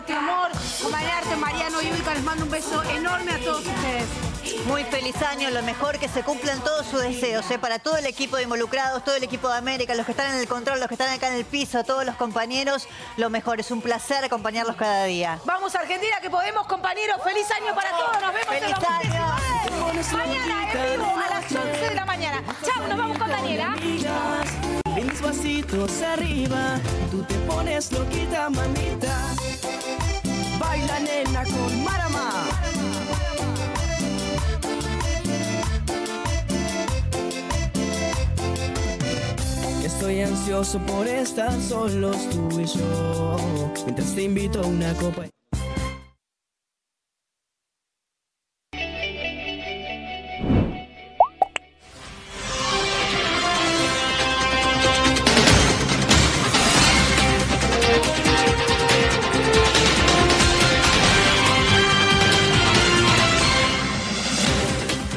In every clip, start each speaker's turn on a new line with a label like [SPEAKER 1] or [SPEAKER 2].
[SPEAKER 1] deporte, humor, acompañarte, Mariano y Ulca. Les mando un beso enorme a todos ustedes.
[SPEAKER 2] Muy feliz año, lo mejor que se cumplan todos sus deseos, ¿eh? para todo el equipo de involucrados, todo el equipo de América, los que están en el control, los que están acá en el piso, todos los compañeros, lo mejor, es un placer acompañarlos cada día.
[SPEAKER 1] Vamos a Argentina, que podemos, compañeros. Feliz año para todos, nos vemos
[SPEAKER 2] Feliz
[SPEAKER 1] en
[SPEAKER 2] año.
[SPEAKER 1] Mañana en vivo a las 11 de la mañana. Chao, nos vamos con Daniela.
[SPEAKER 3] Mis vasitos arriba, tú te pones loquita, mamita. Baila nena con Marama. Estoy ansioso por estar solos tú y yo. Mientras te invito a una copa.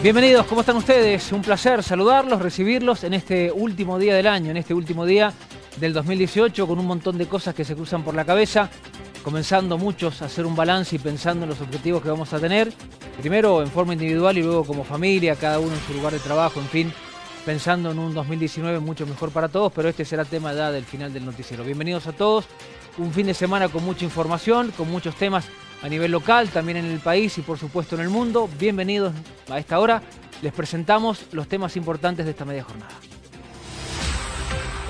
[SPEAKER 4] Bienvenidos, ¿cómo están ustedes? Un placer saludarlos, recibirlos en este último día del año, en este último día del 2018, con un montón de cosas que se cruzan por la cabeza, comenzando muchos a hacer un balance y pensando en los objetivos que vamos a tener, primero en forma individual y luego como familia, cada uno en su lugar de trabajo, en fin, pensando en un 2019 mucho mejor para todos, pero este será tema ya del final del noticiero. Bienvenidos a todos, un fin de semana con mucha información, con muchos temas a nivel local, también en el país y por supuesto en el mundo. Bienvenidos a esta hora. Les presentamos los temas importantes de esta media jornada.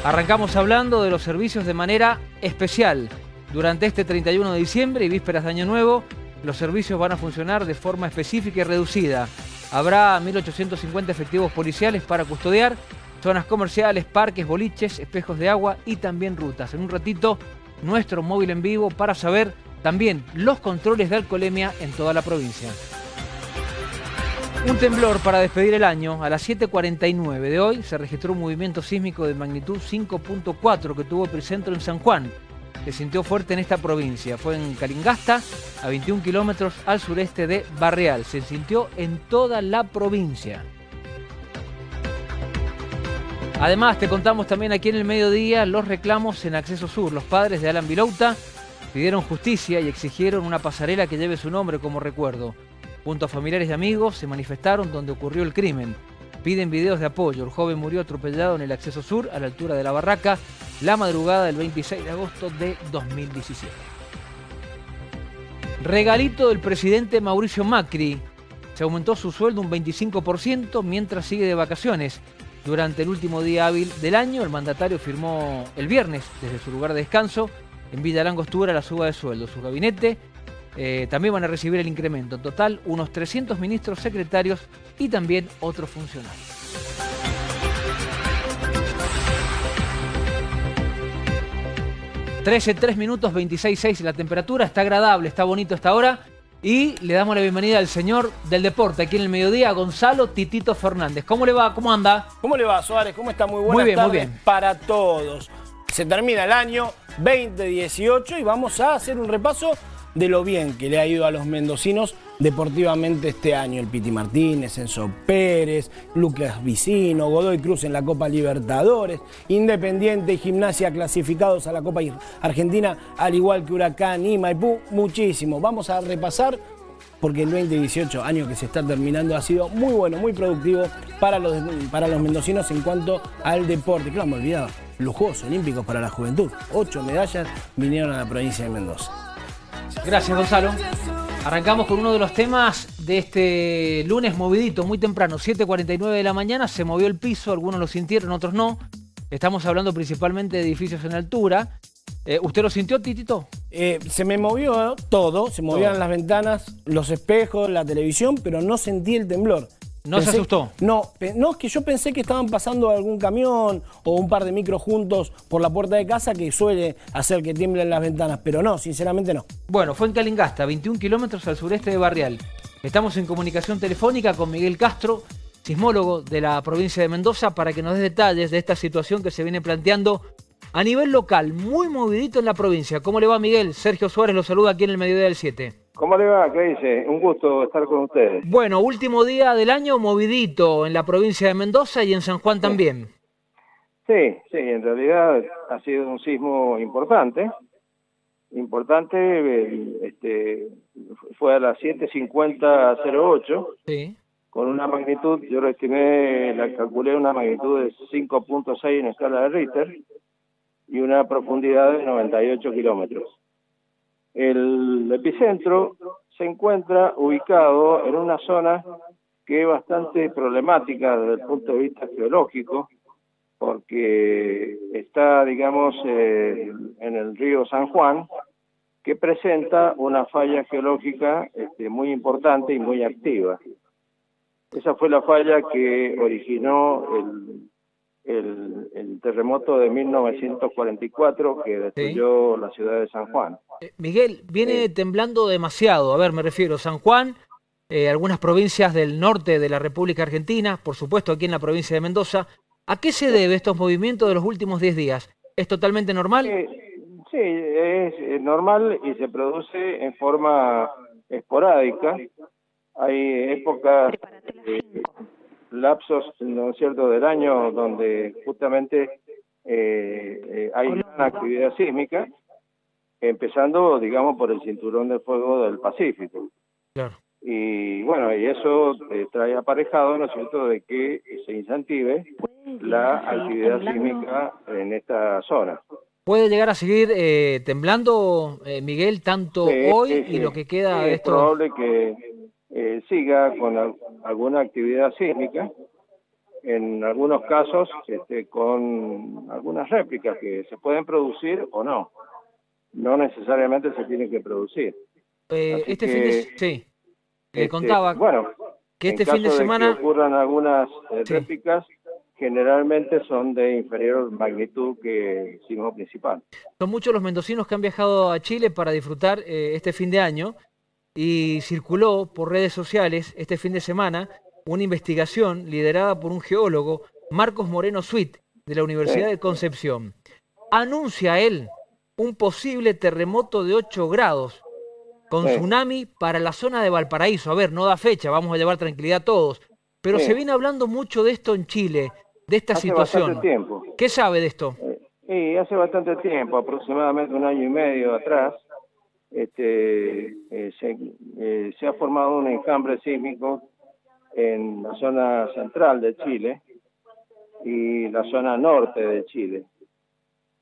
[SPEAKER 4] Arrancamos hablando de los servicios de manera especial. Durante este 31 de diciembre y vísperas de Año Nuevo, los servicios van a funcionar de forma específica y reducida. Habrá 1.850 efectivos policiales para custodiar zonas comerciales, parques, boliches, espejos de agua y también rutas. En un ratito, nuestro móvil en vivo para saber también los controles de alcoholemia en toda la provincia. Un temblor para despedir el año. A las 7.49 de hoy se registró un movimiento sísmico de magnitud 5.4 que tuvo epicentro en San Juan. Se sintió fuerte en esta provincia. Fue en Calingasta, a 21 kilómetros al sureste de Barreal. Se sintió en toda la provincia. Además, te contamos también aquí en el mediodía los reclamos en Acceso Sur. Los padres de Alan Vilouta pidieron justicia y exigieron una pasarela que lleve su nombre como recuerdo. Junto a familiares y amigos se manifestaron donde ocurrió el crimen. Piden videos de apoyo. El joven murió atropellado en el acceso sur a la altura de la barraca la madrugada del 26 de agosto de 2017. Regalito del presidente Mauricio Macri. Se aumentó su sueldo un 25% mientras sigue de vacaciones. Durante el último día hábil del año, el mandatario firmó el viernes desde su lugar de descanso en Villa Langostura la suba de sueldo. Su gabinete eh, también van a recibir el incremento. En total, unos 300 ministros, secretarios y también otros funcionarios. ...13, 3 minutos, 26, 6 la temperatura, está agradable, está bonito esta hora... Y le damos la bienvenida al señor del deporte aquí en el mediodía, Gonzalo Titito Fernández. ¿Cómo le va? ¿Cómo anda?
[SPEAKER 5] ¿Cómo le va, Suárez? ¿Cómo está? Muy buenas
[SPEAKER 4] Muy bien, muy bien.
[SPEAKER 5] para todos. Se termina el año 2018 y vamos a hacer un repaso de lo bien que le ha ido a los mendocinos deportivamente este año. El Piti Martínez, Enzo Pérez, Lucas Vicino, Godoy Cruz en la Copa Libertadores, Independiente y Gimnasia clasificados a la Copa Argentina, al igual que Huracán y Maipú, muchísimo. Vamos a repasar porque el 2018, año que se está terminando, ha sido muy bueno, muy productivo para los, para los mendocinos en cuanto al deporte. Claro, me olvidaba, los Juegos Olímpicos para la Juventud. Ocho medallas vinieron a la provincia de Mendoza.
[SPEAKER 4] Gracias, Gonzalo. Arrancamos con uno de los temas de este lunes movidito, muy temprano, 7.49 de la mañana. Se movió el piso, algunos lo sintieron, otros no. Estamos hablando principalmente de edificios en altura. Eh, ¿Usted lo sintió, Titito?
[SPEAKER 5] Eh, se me movió todo, se
[SPEAKER 4] Todo.
[SPEAKER 5] las ventanas, los espejos, la televisión, pero no sentí el temblor.
[SPEAKER 4] ¿No se asustó?
[SPEAKER 5] No, no, es que yo pensé que estaban pasando algún camión o un par de micros juntos por la puerta de casa que suele hacer que tiemblen las ventanas, pero no, sinceramente no.
[SPEAKER 4] Bueno, fue en Calingasta, 21 kilómetros al sureste de Barrial. Estamos en comunicación telefónica con Miguel Castro, sismólogo de la provincia de Mendoza, para que nos dé detalles de esta situación que se viene planteando a nivel local, muy movidito en la provincia. ¿Cómo le va, Miguel? Sergio Suárez lo saluda aquí en el Mediodía del 7.
[SPEAKER 6] ¿Cómo le va? ¿Qué dice? Un gusto estar con ustedes.
[SPEAKER 4] Bueno, último día del año movidito en la provincia de Mendoza y en San Juan también.
[SPEAKER 6] Sí, sí, en realidad ha sido un sismo importante. importante, eh, este, fue a las 7.50.08,
[SPEAKER 4] Sí.
[SPEAKER 6] con una magnitud, yo lo estimé, la calculé una magnitud de 5.6 en escala de Richter y una profundidad de 98 kilómetros. El epicentro se encuentra ubicado en una zona que es bastante problemática desde el punto de vista geológico, porque está, digamos, eh, en el río San Juan, que presenta una falla geológica este, muy importante y muy activa. Esa fue la falla que originó el, el, el terremoto de 1944 que destruyó la ciudad de San Juan.
[SPEAKER 4] Eh, Miguel, viene temblando demasiado. A ver, me refiero, San Juan, eh, algunas provincias del norte de la República Argentina, por supuesto aquí en la provincia de Mendoza. ¿A qué se debe estos movimientos de los últimos 10 días? ¿Es totalmente normal?
[SPEAKER 6] Sí, es normal y se produce en forma esporádica. Hay épocas, eh, lapsos, ¿no es cierto?, del año donde justamente eh, eh, hay una actividad sísmica, empezando, digamos, por el cinturón de fuego del Pacífico.
[SPEAKER 4] Claro.
[SPEAKER 6] Y bueno, y eso eh, trae aparejado, ¿no es cierto?, de que se incentive la actividad sísmica en esta zona.
[SPEAKER 4] ¿Puede llegar a seguir eh, temblando, Miguel, tanto hoy y lo que queda de
[SPEAKER 6] es
[SPEAKER 4] esto?
[SPEAKER 6] probable que eh, siga con al- alguna actividad sísmica, en algunos casos este, con algunas réplicas que se pueden producir o no. No necesariamente se tienen que producir.
[SPEAKER 4] Eh, este
[SPEAKER 6] que,
[SPEAKER 4] fin de... Sí, le
[SPEAKER 6] Este,
[SPEAKER 4] contaba
[SPEAKER 6] Bueno,
[SPEAKER 4] que
[SPEAKER 6] en
[SPEAKER 4] este fin de
[SPEAKER 6] caso
[SPEAKER 4] semana...
[SPEAKER 6] que ocurran algunas eh,
[SPEAKER 4] Sí.
[SPEAKER 6] réplicas, generalmente son de inferior magnitud que el sismo principal.
[SPEAKER 4] Son muchos los mendocinos que han viajado a Chile para disfrutar eh, este fin de año y circuló por redes sociales este fin de semana una investigación liderada por un geólogo, Marcos Moreno Suit, de la Universidad de Concepción. Anuncia él un posible terremoto de 8 grados con tsunami para la zona de Valparaíso. A ver, no da fecha, vamos a llevar tranquilidad a todos. Pero
[SPEAKER 6] Sí.
[SPEAKER 4] se viene hablando mucho de esto en Chile, de esta
[SPEAKER 6] Hace
[SPEAKER 4] situación.
[SPEAKER 6] bastante tiempo.
[SPEAKER 4] ¿Qué sabe de esto?
[SPEAKER 6] Sí, hace bastante tiempo, aproximadamente un año y medio atrás, este, eh, se, eh, se ha formado un enjambre sísmico en la zona central de Chile y la zona norte de Chile.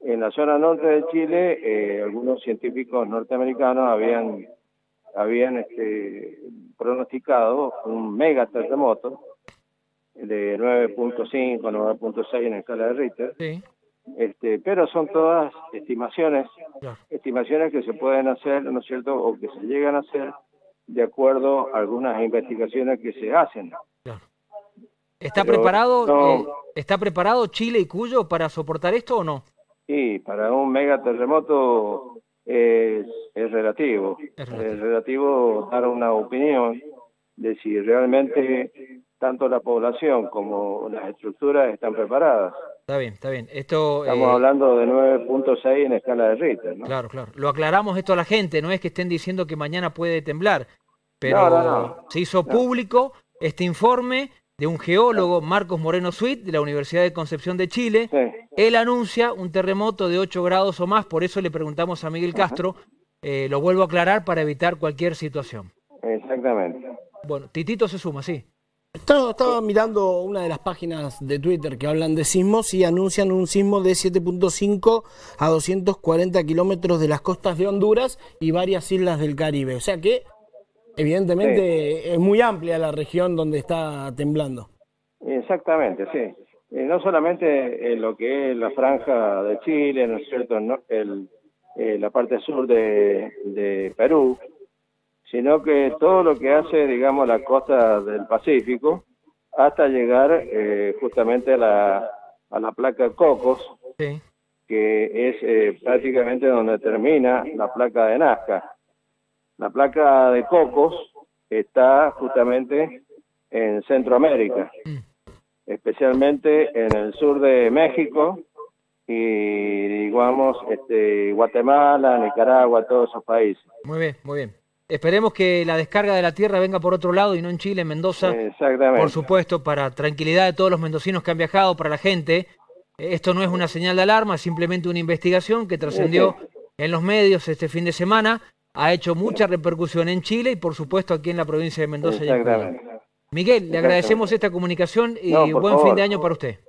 [SPEAKER 6] En la zona norte de Chile, eh, algunos científicos norteamericanos habían habían este, pronosticado un mega terremoto de 9.5, 9.6 en escala de Richter,
[SPEAKER 4] Sí,
[SPEAKER 6] este, pero son todas estimaciones,
[SPEAKER 4] claro.
[SPEAKER 6] estimaciones que se pueden hacer, ¿no es cierto?, o que se llegan a hacer de acuerdo a algunas investigaciones que se hacen.
[SPEAKER 4] ¿Está
[SPEAKER 6] Pero
[SPEAKER 4] preparado,
[SPEAKER 6] no-
[SPEAKER 4] eh, ¿Está preparado Chile y Cuyo para soportar esto o no?
[SPEAKER 6] Y para un megaterremoto es, es relativo.
[SPEAKER 4] Es
[SPEAKER 6] Es
[SPEAKER 4] relativo.
[SPEAKER 6] relativo. dar una opinión de si realmente tanto la población como las estructuras están preparadas.
[SPEAKER 4] Está bien, está bien. Esto,
[SPEAKER 6] Estamos
[SPEAKER 4] eh,
[SPEAKER 6] hablando de 9.6 en escala de Richter, ¿no?
[SPEAKER 4] claro, claro. Lo aclaramos esto a la gente, no es que estén diciendo que mañana puede temblar, pero
[SPEAKER 6] No, no, no.
[SPEAKER 4] se hizo público este informe de un geólogo, Marcos Moreno Suit, de la Universidad de Concepción de Chile.
[SPEAKER 6] Sí.
[SPEAKER 4] Él anuncia un terremoto de 8 grados o más, por eso le preguntamos a Miguel Castro. Eh, lo vuelvo a aclarar para evitar cualquier situación.
[SPEAKER 6] Exactamente.
[SPEAKER 4] Bueno, Titito se suma, sí.
[SPEAKER 5] Estaba, estaba mirando una de las páginas de Twitter que hablan de sismos y anuncian un sismo de 7.5 a 240 kilómetros de las costas de Honduras y varias islas del Caribe. O sea que, evidentemente, es muy amplia la región donde está temblando.
[SPEAKER 6] Exactamente, sí. Eh, no solamente en lo que es la franja de Chile, ¿no es cierto?, no- el, eh, la parte sur de, de Perú, sino que todo lo que hace, digamos, la costa del Pacífico, hasta llegar eh, justamente a la, a la placa Cocos,
[SPEAKER 4] Sí.
[SPEAKER 6] que es eh, prácticamente donde termina la placa de Nazca. La placa de Cocos está justamente en Centroamérica, especialmente en el sur de México y digamos este Guatemala, Nicaragua, todos esos países.
[SPEAKER 4] Muy bien, muy bien. Esperemos que la descarga de la tierra venga por otro lado y no en Chile, en Mendoza.
[SPEAKER 6] Exactamente.
[SPEAKER 4] Por supuesto, para tranquilidad de todos los mendocinos que han viajado, para la gente. Esto no es una señal de alarma, es simplemente una investigación que trascendió en los medios este fin de semana, ha hecho mucha repercusión en Chile y por supuesto aquí en la provincia de Mendoza. y.
[SPEAKER 6] Exactamente.
[SPEAKER 4] Miguel, le agradecemos esta comunicación y
[SPEAKER 6] No,
[SPEAKER 4] buen
[SPEAKER 6] favor.
[SPEAKER 4] fin de año para usted.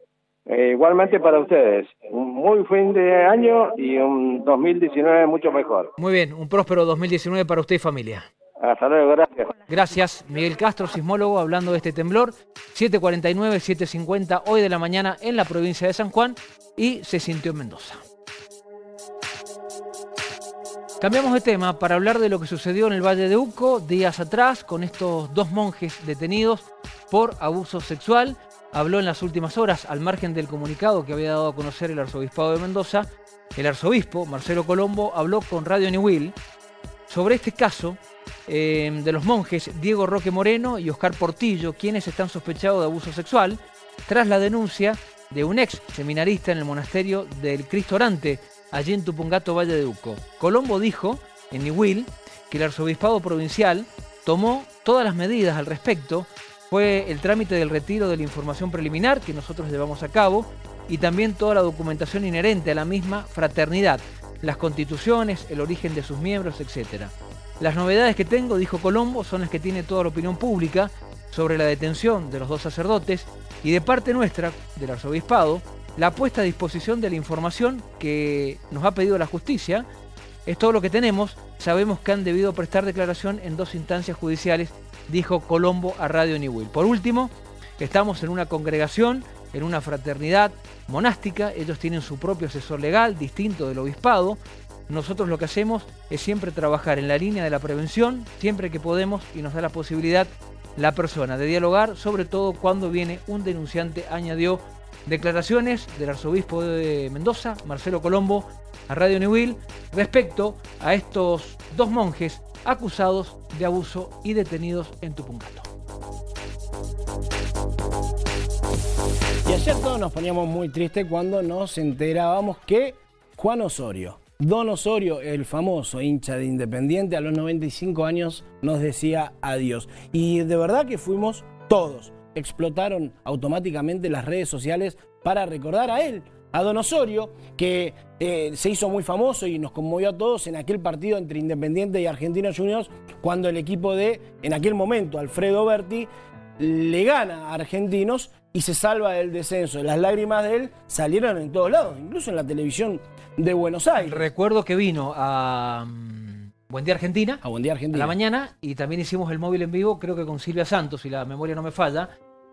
[SPEAKER 6] Eh, igualmente para ustedes, un muy fin de año y un 2019 mucho mejor.
[SPEAKER 4] Muy bien, un próspero 2019 para usted y familia.
[SPEAKER 6] Hasta luego, gracias.
[SPEAKER 4] Gracias, Miguel Castro, sismólogo, hablando de este temblor. 7.49, 7.50 hoy de la mañana en la provincia de San Juan y se sintió en Mendoza. Cambiamos de tema para hablar de lo que sucedió en el Valle de Uco días atrás con estos dos monjes detenidos por abuso sexual. Habló en las últimas horas, al margen del comunicado que había dado a conocer el arzobispado de Mendoza, el arzobispo Marcelo Colombo habló con Radio Niwil sobre este caso eh, de los monjes Diego Roque Moreno y Oscar Portillo, quienes están sospechados de abuso sexual, tras la denuncia de un ex seminarista en el monasterio del Cristo Orante, allí en Tupungato, Valle de Uco. Colombo dijo en Niwil que el arzobispado provincial tomó todas las medidas al respecto. Fue el trámite del retiro de la información preliminar que nosotros llevamos a cabo y también toda la documentación inherente a la misma fraternidad, las constituciones, el origen de sus miembros, etc. Las novedades que tengo, dijo Colombo, son las que tiene toda la opinión pública sobre la detención de los dos sacerdotes y de parte nuestra, del arzobispado, la puesta a disposición de la información que nos ha pedido la justicia. Es todo lo que tenemos. Sabemos que han debido prestar declaración en dos instancias judiciales, dijo Colombo a Radio Niwil. Por último, estamos en una congregación, en una fraternidad monástica. Ellos tienen su propio asesor legal, distinto del obispado. Nosotros lo que hacemos es siempre trabajar en la línea de la prevención, siempre que podemos y nos da la posibilidad la persona de dialogar, sobre todo cuando viene un denunciante, añadió declaraciones del arzobispo de Mendoza, Marcelo Colombo, a Radio Newil, respecto a estos dos monjes acusados de abuso y detenidos en Tupungato.
[SPEAKER 5] Y ayer todos nos poníamos muy tristes cuando nos enterábamos que Juan Osorio, Don Osorio, el famoso hincha de Independiente, a los 95 años nos decía adiós. Y de verdad que fuimos todos. Explotaron automáticamente las redes sociales para recordar a él, a Don Osorio, que eh, se hizo muy famoso y nos conmovió a todos en aquel partido entre Independiente y Argentinos Juniors, cuando el equipo de, en aquel momento, Alfredo Berti, le gana a Argentinos y se salva del descenso. Las lágrimas de él salieron en todos lados, incluso en la televisión de Buenos Aires.
[SPEAKER 4] Recuerdo que vino a Buen Día Argentina,
[SPEAKER 5] A Buen Día
[SPEAKER 4] a
[SPEAKER 5] Argentina.
[SPEAKER 4] la mañana, y también hicimos el móvil en vivo, creo que con Silvia Santos, si la memoria no me falla,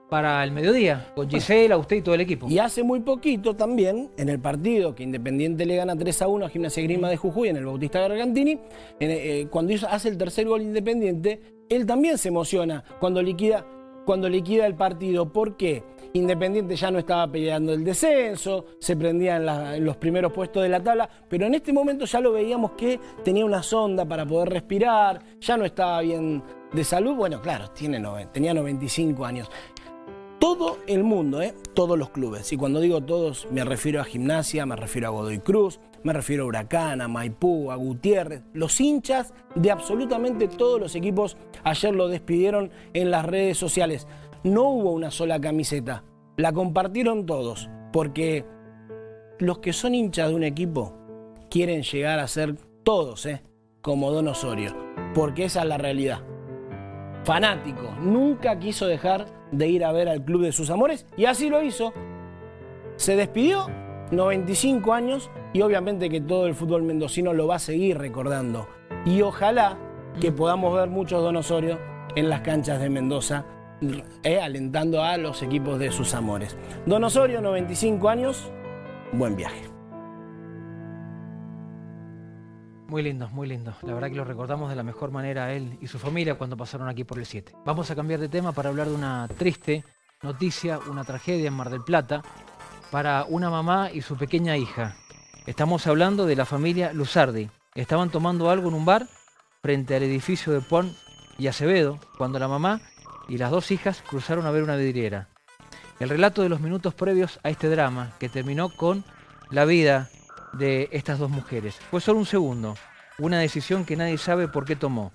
[SPEAKER 4] para el mediodía, con Gisela, usted y todo el equipo.
[SPEAKER 5] Y hace muy poquito también, en el partido que Independiente le gana 3 a 1 a Gimnasia Grima de Jujuy en el Bautista Gargantini, en, eh, cuando hace el tercer gol Independiente, él también se emociona cuando liquida, cuando liquida el partido. ¿Por qué? Independiente ya no estaba peleando el descenso, se prendía en, los primeros puestos de la tabla, pero en este momento ya lo veíamos que tenía una sonda para poder respirar, ya no estaba bien de salud. Bueno, claro, tiene tenía 95 años todo el mundo, ¿eh? todos los clubes. Y cuando digo todos, me refiero a Gimnasia, me refiero a Godoy Cruz, me refiero a Huracán, a Maipú, a Gutiérrez. Los hinchas de absolutamente todos los equipos ayer lo despidieron en las redes sociales. No hubo una sola camiseta, la compartieron todos, porque los que son hinchas de un equipo quieren llegar a ser todos, ¿eh? como Don Osorio, porque esa es la realidad fanático, nunca quiso dejar de ir a ver al club de sus amores y así lo hizo. Se despidió, 95 años, y obviamente que todo el fútbol mendocino lo va a seguir recordando. Y ojalá que podamos ver muchos Don Osorio en las canchas de Mendoza, eh, alentando a los equipos de sus amores. Don Osorio, 95 años, buen viaje.
[SPEAKER 4] Muy lindo, muy lindo. La verdad que lo recordamos de la mejor manera a él y su familia cuando pasaron aquí por el 7. Vamos a cambiar de tema para hablar de una triste noticia, una tragedia en Mar del Plata para una mamá y su pequeña hija. Estamos hablando de la familia Luzardi. Estaban tomando algo en un bar frente al edificio de Pon y Acevedo cuando la mamá y las dos hijas cruzaron a ver una vidriera. El relato de los minutos previos a este drama que terminó con la vida de estas dos mujeres. Fue solo un segundo, una decisión que nadie sabe por qué tomó,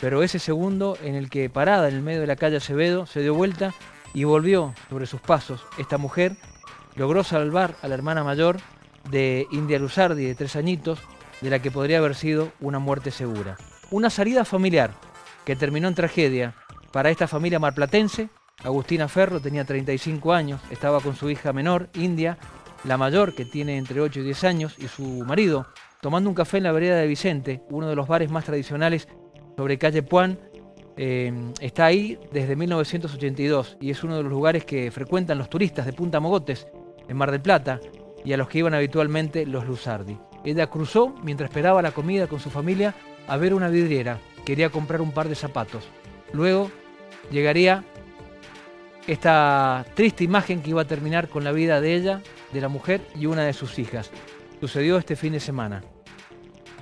[SPEAKER 4] pero ese segundo en el que parada en el medio de la calle Acevedo se dio vuelta y volvió sobre sus pasos, esta mujer logró salvar a la hermana mayor de India Luzardi de tres añitos, de la que podría haber sido una muerte segura. Una salida familiar que terminó en tragedia para esta familia marplatense. Agustina Ferro tenía 35 años, estaba con su hija menor, India, la mayor, que tiene entre 8 y 10 años, y su marido, tomando un café en la vereda de Vicente, uno de los bares más tradicionales sobre calle Puan. Eh, está ahí desde 1982 y es uno de los lugares que frecuentan los turistas de Punta Mogotes, en Mar del Plata, y a los que iban habitualmente los Luzardi. Ella cruzó mientras esperaba la comida con su familia a ver una vidriera. Quería comprar un par de zapatos. Luego llegaría esta triste imagen que iba a terminar con la vida de ella, de la mujer y una de sus hijas. Sucedió este fin de semana.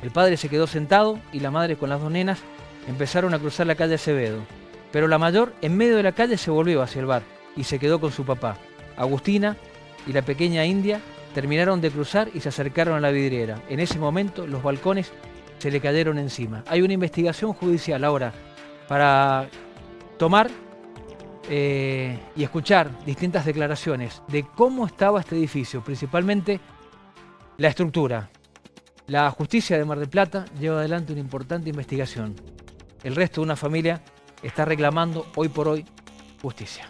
[SPEAKER 4] El padre se quedó sentado y la madre con las dos nenas empezaron a cruzar la calle Acevedo. Pero la mayor en medio de la calle se volvió hacia el bar y se quedó con su papá. Agustina y la pequeña India terminaron de cruzar y se acercaron a la vidriera. En ese momento los balcones se le cayeron encima. Hay una investigación judicial ahora para tomar eh, y escuchar distintas declaraciones de cómo estaba este edificio, principalmente la estructura. La justicia de Mar del Plata lleva adelante una importante investigación. El resto de una familia está reclamando hoy por hoy justicia.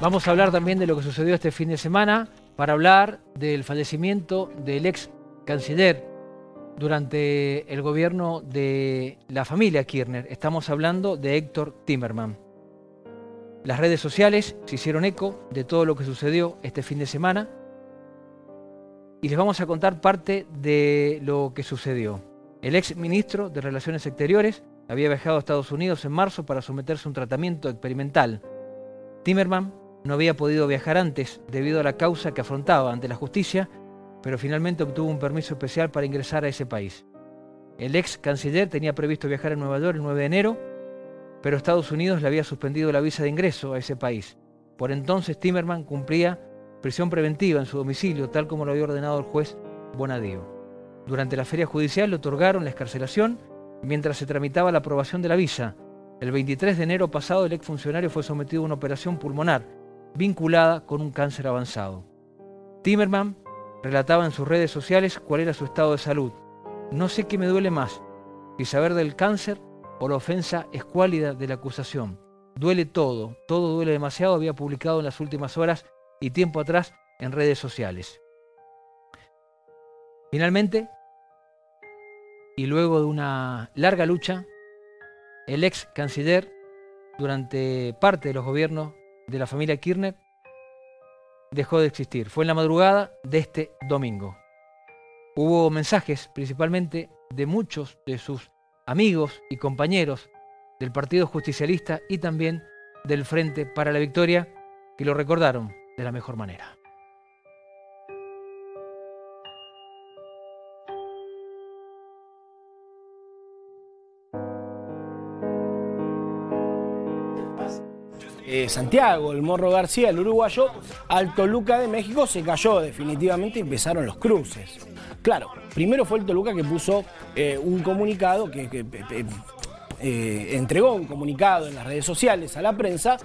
[SPEAKER 4] Vamos a hablar también de lo que sucedió este fin de semana para hablar del fallecimiento del ex canciller durante el gobierno de la familia Kirchner. Estamos hablando de Héctor Timmerman. Las redes sociales se hicieron eco de todo lo que sucedió este fin de semana y les vamos a contar parte de lo que sucedió. El ex ministro de Relaciones Exteriores había viajado a Estados Unidos en marzo para someterse a un tratamiento experimental. Timmerman no había podido viajar antes debido a la causa que afrontaba ante la justicia, pero finalmente obtuvo un permiso especial para ingresar a ese país. El ex canciller tenía previsto viajar a Nueva York el 9 de enero, pero Estados Unidos le había suspendido la visa de ingreso a ese país. Por entonces Timmerman cumplía prisión preventiva en su domicilio, tal como lo había ordenado el juez Bonadío. Durante la feria judicial le otorgaron la escarcelación mientras se tramitaba la aprobación de la visa. El 23 de enero pasado el exfuncionario fue sometido a una operación pulmonar vinculada con un cáncer avanzado. Timmerman relataba en sus redes sociales cuál era su estado de salud. No sé qué me duele más, si saber del cáncer o la ofensa escuálida de la acusación. Duele todo, todo duele demasiado, había publicado en las últimas horas y tiempo atrás en redes sociales. Finalmente, y luego de una larga lucha, el ex canciller, durante parte de los gobiernos de la familia Kirchner dejó de existir. Fue en la madrugada de este domingo. Hubo mensajes principalmente de muchos de sus amigos y compañeros del Partido Justicialista y también del Frente para la Victoria que lo recordaron de la mejor manera.
[SPEAKER 5] Santiago, el Morro García, el uruguayo, al Toluca de México se cayó definitivamente y empezaron los cruces. Claro, primero fue el Toluca que puso eh, un comunicado, que, eh, entregó un comunicado en las redes sociales a la prensa,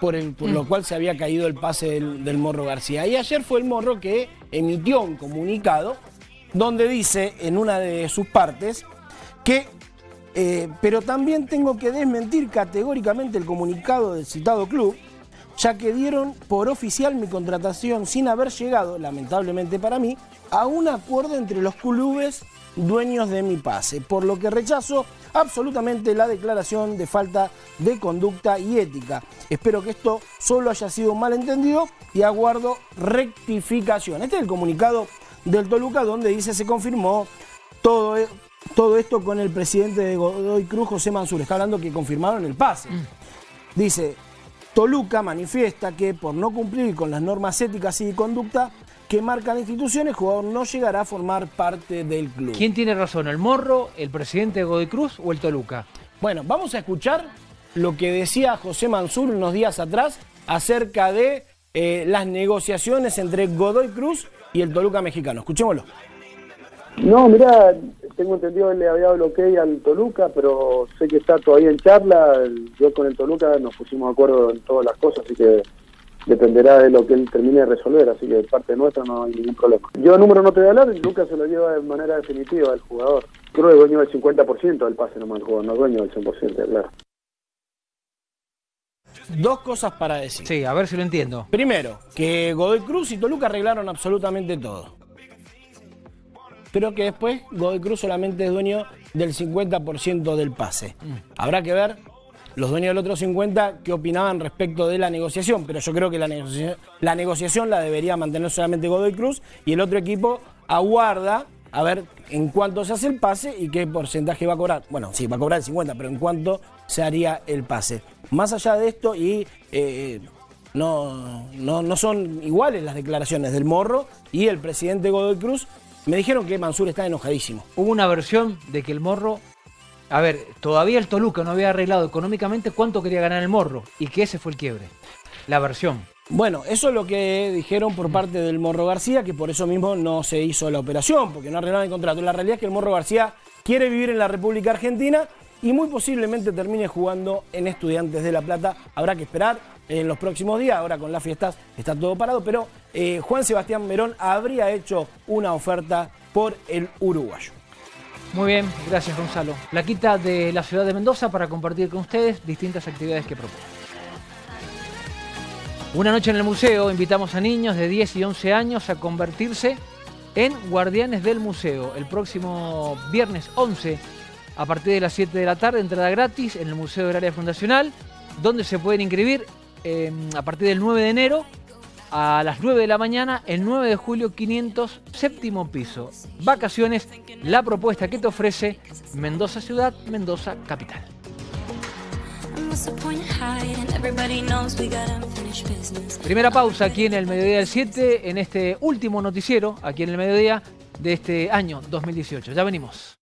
[SPEAKER 5] por, lo mm. cual se había caído el pase del, del Morro García. Y ayer fue el Morro que emitió un comunicado donde dice en una de sus partes que eh, pero también tengo que desmentir categóricamente el comunicado del citado club, ya que dieron por oficial mi contratación sin haber llegado, lamentablemente para mí, a un acuerdo entre los clubes dueños de mi pase, por lo que rechazo absolutamente la declaración de falta de conducta y ética. Espero que esto solo haya sido malentendido y aguardo rectificación. Este es el comunicado del Toluca donde dice se confirmó todo, todo esto con el presidente de Godoy Cruz, José Mansur. Está hablando que confirmaron el pase. Mm. Dice, Toluca manifiesta que por no cumplir con las normas éticas y de conducta que marcan las instituciones, el jugador no llegará a formar parte del club.
[SPEAKER 4] ¿Quién tiene razón, el Morro, el presidente de Godoy Cruz o el Toluca?
[SPEAKER 5] Bueno, vamos a escuchar lo que decía José Mansur unos días atrás acerca de eh, las negociaciones entre Godoy Cruz y el Toluca mexicano. Escuchémoslo.
[SPEAKER 7] No, mira, tengo entendido que le había dado el ok al Toluca, pero sé que está todavía en charla. Yo con el Toluca nos pusimos de acuerdo en todas las cosas, así que dependerá de lo que él termine de resolver, así que de parte nuestra no hay ningún problema. Yo número no te voy a hablar, Lucas se lo lleva de manera definitiva al jugador. Creo que es dueño del 50% del pase nomás el jugador, no es dueño del 100%, claro.
[SPEAKER 5] Dos cosas para decir.
[SPEAKER 4] Sí, a ver si lo entiendo.
[SPEAKER 5] Primero, que Godoy Cruz y Toluca arreglaron absolutamente todo. Pero que después Godoy Cruz solamente es dueño del 50% del pase. Habrá que ver los dueños del otro 50 qué opinaban respecto de la negociación, pero yo creo que la negociación, la negociación la debería mantener solamente Godoy Cruz y el otro equipo aguarda a ver en cuánto se hace el pase y qué porcentaje va a cobrar. Bueno, sí, va a cobrar el 50, pero en cuánto se haría el pase. Más allá de esto, y eh, no, no, no son iguales las declaraciones del Morro y el presidente Godoy Cruz, me dijeron que Mansur está enojadísimo.
[SPEAKER 4] Hubo una versión de que el Morro. A ver, todavía el Toluca no había arreglado económicamente cuánto quería ganar el Morro y que ese fue el quiebre. La versión.
[SPEAKER 5] Bueno, eso es lo que dijeron por parte del Morro García, que por eso mismo no se hizo la operación, porque no arreglaron el contrato. La realidad es que el Morro García quiere vivir en la República Argentina y muy posiblemente termine jugando en Estudiantes de La Plata. Habrá que esperar en los próximos días, ahora con las fiestas está todo parado, pero eh, Juan Sebastián Merón habría hecho una oferta por el uruguayo.
[SPEAKER 4] Muy bien, gracias Gonzalo. La quita de la ciudad de Mendoza para compartir con ustedes distintas actividades que propone. Una noche en el museo invitamos a niños de 10 y 11 años a convertirse en guardianes del museo. El próximo viernes 11 a partir de las 7 de la tarde, entrada gratis en el Museo del Área Fundacional, donde se pueden inscribir eh, a partir del 9 de enero a las 9 de la mañana, el 9 de julio 500, séptimo piso. Vacaciones, la propuesta que te ofrece Mendoza Ciudad, Mendoza Capital. Primera pausa aquí en el Mediodía del 7, en este último noticiero, aquí en el Mediodía de este año 2018. Ya venimos.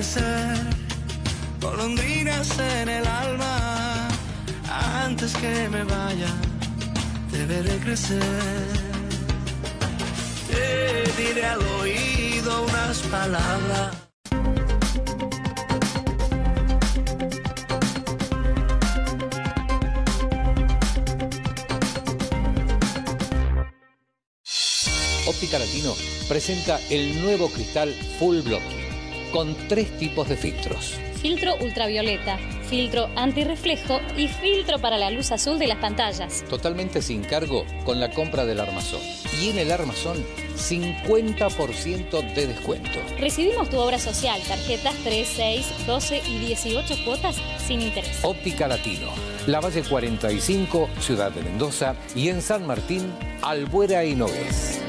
[SPEAKER 8] Amanecer en el alma antes que me vaya te veré crecer. Te diré al oído unas palabras.
[SPEAKER 9] Óptica Latino presenta el nuevo cristal Full Blocking con tres tipos de filtros.
[SPEAKER 10] Filtro ultravioleta, filtro antirreflejo y filtro para la luz azul de las pantallas.
[SPEAKER 9] Totalmente sin cargo con la compra del armazón. Y en el armazón, 50% de descuento.
[SPEAKER 10] Recibimos tu obra social, tarjetas 3, 6, 12 y 18 cuotas sin interés.
[SPEAKER 9] Óptica Latino, La Valle 45, Ciudad de Mendoza y en San Martín, Albuera y Nogués.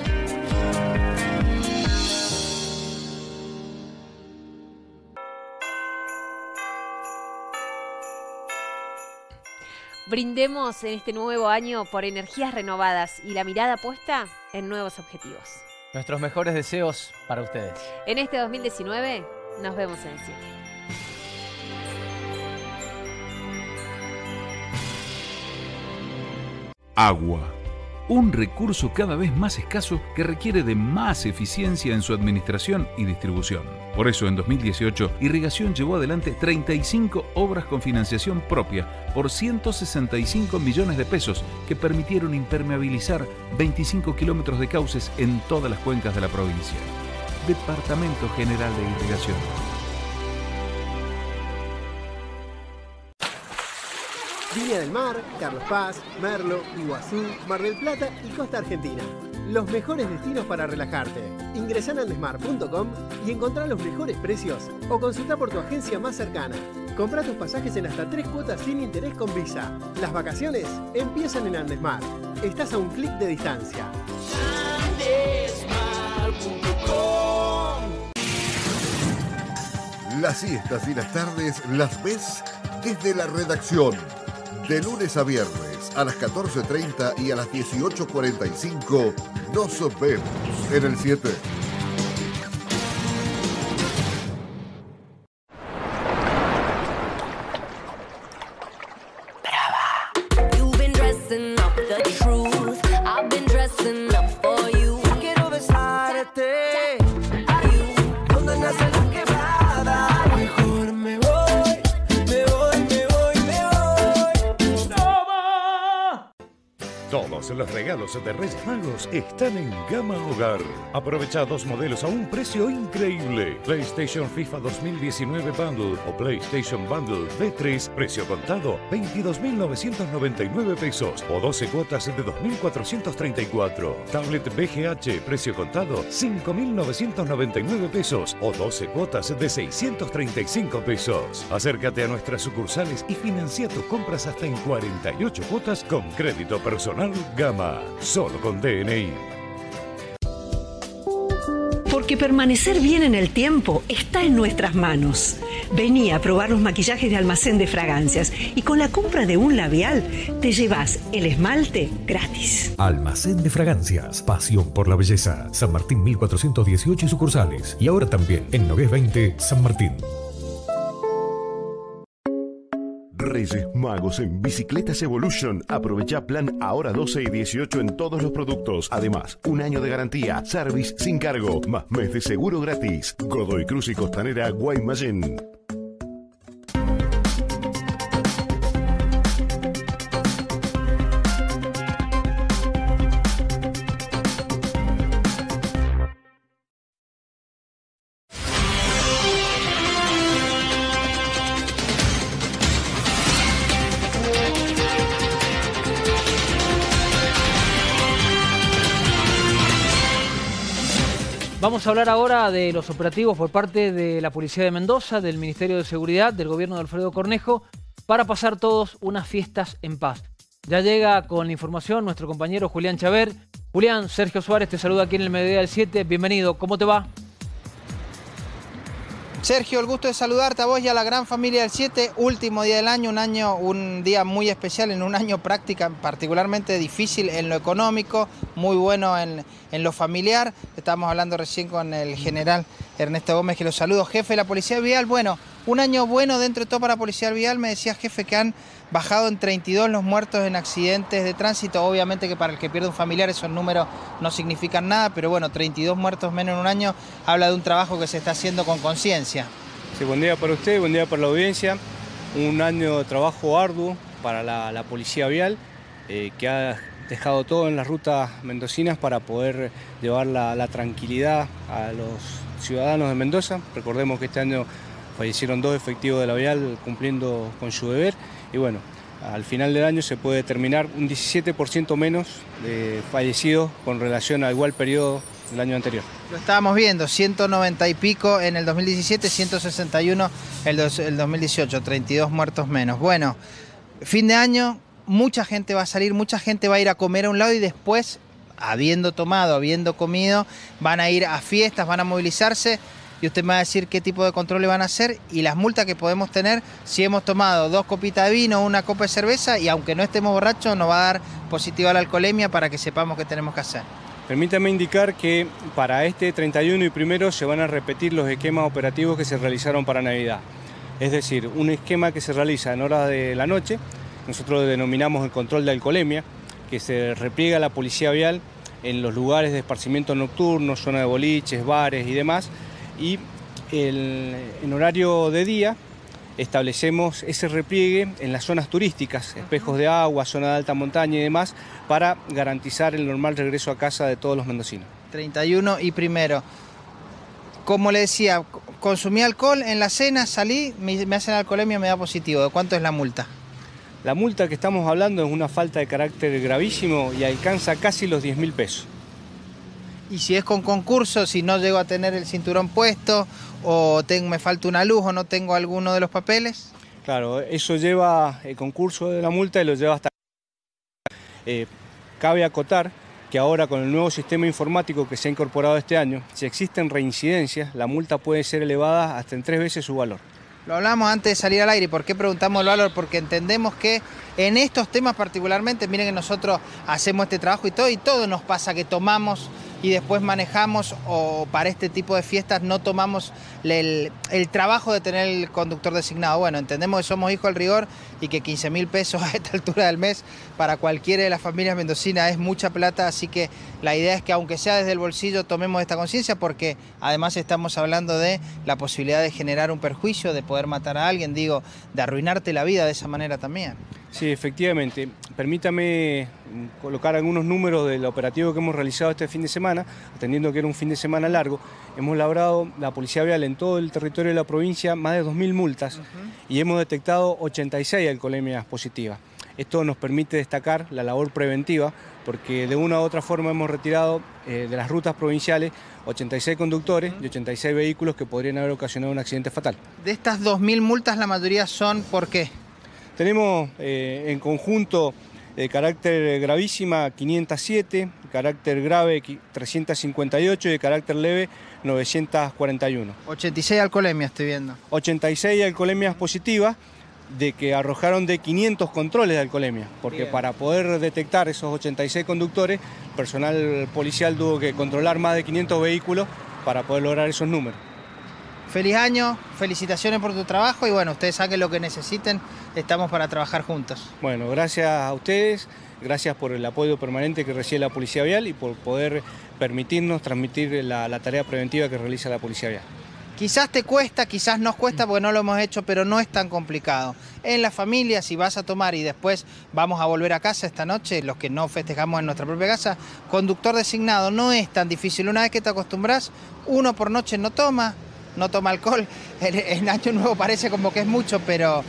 [SPEAKER 11] Brindemos en este nuevo año por energías renovadas y la mirada puesta en nuevos objetivos.
[SPEAKER 12] Nuestros mejores deseos para ustedes.
[SPEAKER 11] En este 2019 nos vemos en el cine.
[SPEAKER 13] Agua. Un recurso cada vez más escaso que requiere de más eficiencia en su administración y distribución. Por eso en 2018 Irrigación llevó adelante 35 obras con financiación propia por 165 millones de pesos que permitieron impermeabilizar 25 kilómetros de cauces en todas las cuencas de la provincia. Departamento General de Irrigación.
[SPEAKER 14] Viña del Mar, Carlos Paz, Merlo, Iguazú, Mar del Plata y Costa Argentina. Los mejores destinos para relajarte. Ingresa en andesmar.com y encontrá los mejores precios o consulta por tu agencia más cercana. Compra tus pasajes en hasta tres cuotas sin interés con Visa. Las vacaciones empiezan en Andesmar. Estás a un clic de distancia.
[SPEAKER 15] Las siestas y las tardes las ves desde la redacción. De lunes a viernes a las 14.30 y a las 18.45 nos vemos en el 7.
[SPEAKER 16] Los regalos de Reyes Magos están en Gama Hogar. Aprovecha dos modelos a un precio increíble. PlayStation FIFA 2019 Bundle o PlayStation Bundle B3, precio contado 22.999 pesos o 12 cuotas de 2.434. Tablet BGH, precio contado 5.999 pesos o 12 cuotas de 635 pesos. Acércate a nuestras sucursales y financia tus compras hasta en 48 cuotas con crédito personal Gama, solo con DNI.
[SPEAKER 17] Porque permanecer bien en el tiempo está en nuestras manos. Vení a probar los maquillajes de almacén de fragancias y con la compra de un labial te llevas el esmalte gratis.
[SPEAKER 18] Almacén de fragancias, pasión por la belleza. San Martín 1418 y sucursales. Y ahora también en Nogués 20, San Martín.
[SPEAKER 19] Reyes Magos en Bicicletas Evolution. Aprovecha plan ahora 12 y 18 en todos los productos. Además, un año de garantía, service sin cargo, más mes de seguro gratis. Godoy Cruz y Costanera Guaymallén.
[SPEAKER 4] Vamos a hablar ahora de los operativos por parte de la Policía de Mendoza, del Ministerio de Seguridad, del gobierno de Alfredo Cornejo, para pasar todos unas fiestas en paz. Ya llega con la información nuestro compañero Julián Chaver. Julián, Sergio Suárez te saluda aquí en el Mediodía del 7. Bienvenido, ¿cómo te va?
[SPEAKER 20] Sergio, el gusto de saludarte a vos y a la gran familia del 7, último día del año, un año, un día muy especial, en un año práctica particularmente difícil en lo económico, muy bueno en, en lo familiar. Estábamos hablando recién con el general Ernesto Gómez, que lo saludo, jefe de la Policía Vial. Bueno, un año bueno dentro de todo para la Policía Vial, me decía jefe que han bajado en 32 los muertos en accidentes de tránsito. Obviamente que para el que pierde un familiar esos números no significan nada, pero bueno, 32 muertos menos en un año habla de un trabajo que se está haciendo con conciencia.
[SPEAKER 21] Sí, buen día para usted, buen día para la audiencia. Un año de trabajo arduo para la, Policía Vial, eh, que ha dejado todo en las rutas mendocinas para poder llevar la tranquilidad a los ciudadanos de Mendoza. Recordemos que este año fallecieron dos efectivos de la Vial cumpliendo con su deber y bueno, al final del año se puede determinar un 17% menos de fallecidos con relación al igual periodo del año anterior.
[SPEAKER 20] Lo estábamos viendo, 190 y pico en el 2017, 161 el, el 2018, 32 muertos menos. Bueno, fin de año, mucha gente va a salir, mucha gente va a ir a comer a un lado y después, habiendo tomado, habiendo comido, van a ir a fiestas, van a movilizarse y usted me va a decir qué tipo de control van a hacer y las multas que podemos tener si hemos tomado dos copitas de vino, una copa de cerveza y aunque no estemos borrachos nos va a dar positiva la alcoholemia para que sepamos qué tenemos que hacer.
[SPEAKER 21] Permítame indicar que para este 31 y primero se van a repetir los esquemas operativos que se realizaron para Navidad. Es decir, un esquema que se realiza en horas de la noche, nosotros denominamos el control de alcoholemia, que se repliega la policía vial en los lugares de esparcimiento nocturno, zona de boliches, bares y demás, y el- en horario de día establecemos ese repliegue en las zonas turísticas, espejos de agua, zona de alta montaña y demás, para garantizar el normal regreso a casa de todos los mendocinos.
[SPEAKER 20] 31 y primero. Como le decía, consumí alcohol en la cena, salí, me, me hacen alcoholemia, me da positivo. ¿De cuánto es la multa?
[SPEAKER 21] La multa que estamos hablando es una falta de carácter gravísimo y alcanza casi los 10 mil pesos.
[SPEAKER 20] Y si es con concurso, si no llego a tener el cinturón puesto o tengo, me falta una luz o no tengo alguno de los papeles.
[SPEAKER 21] Claro, eso lleva el concurso de la multa y lo lleva hasta... Eh, cabe acotar que ahora con el nuevo sistema informático que se ha incorporado este año, si existen reincidencias, la multa puede ser elevada hasta en tres veces su valor.
[SPEAKER 20] Lo hablamos antes de salir al aire. ¿Y ¿Por qué preguntamos el valor? Porque entendemos que en estos temas particularmente, miren que nosotros hacemos este trabajo y todo, y todo nos pasa que tomamos y después manejamos o para este tipo de fiestas no tomamos el, trabajo de tener el conductor designado. Bueno, entendemos que somos hijos del rigor y que 15 mil pesos a esta altura del mes para cualquiera de las familias mendocinas es mucha plata, así que la idea es que aunque sea desde el bolsillo tomemos esta conciencia porque además estamos hablando de la posibilidad de generar un perjuicio, de poder matar a alguien, digo, de arruinarte la vida de esa manera también.
[SPEAKER 21] Sí, efectivamente. Permítame mm, colocar algunos números del operativo que hemos realizado este fin de semana, atendiendo que era un fin de semana largo. Hemos labrado la Policía Vial en todo el territorio de la provincia más de 2.000 multas y hemos detectado 86 alcoholemias positivas. Esto nos permite destacar la labor preventiva porque de una u otra forma hemos retirado eh, de las rutas provinciales 86 conductores y 86 vehículos que podrían haber ocasionado un accidente fatal.
[SPEAKER 20] De estas 2.000 multas, la mayoría son ¿por qué?
[SPEAKER 21] Tenemos eh, en conjunto de carácter gravísima 507, carácter grave 358 y de carácter leve 941.
[SPEAKER 20] 86 alcoholemias estoy viendo.
[SPEAKER 21] 86 alcoholemias positivas de que arrojaron de 500 controles de alcoholemia, porque
[SPEAKER 20] Bien.
[SPEAKER 21] para poder detectar esos 86 conductores, personal policial tuvo que controlar más de 500 vehículos para poder lograr esos números.
[SPEAKER 20] Feliz año, felicitaciones por tu trabajo y bueno, ustedes saquen lo que necesiten, estamos para trabajar juntos.
[SPEAKER 21] Bueno, gracias a ustedes, gracias por el apoyo permanente que recibe la Policía Vial y por poder permitirnos transmitir la, la tarea preventiva que realiza la Policía Vial.
[SPEAKER 20] Quizás te cuesta, quizás nos cuesta porque no lo hemos hecho, pero no es tan complicado. En la familia, si vas a tomar y después vamos a volver a casa esta noche, los que no festejamos en nuestra propia casa, conductor designado no es tan difícil. Una vez que te acostumbras, uno por noche no toma, no toma alcohol. En, Año Nuevo parece como que es mucho, pero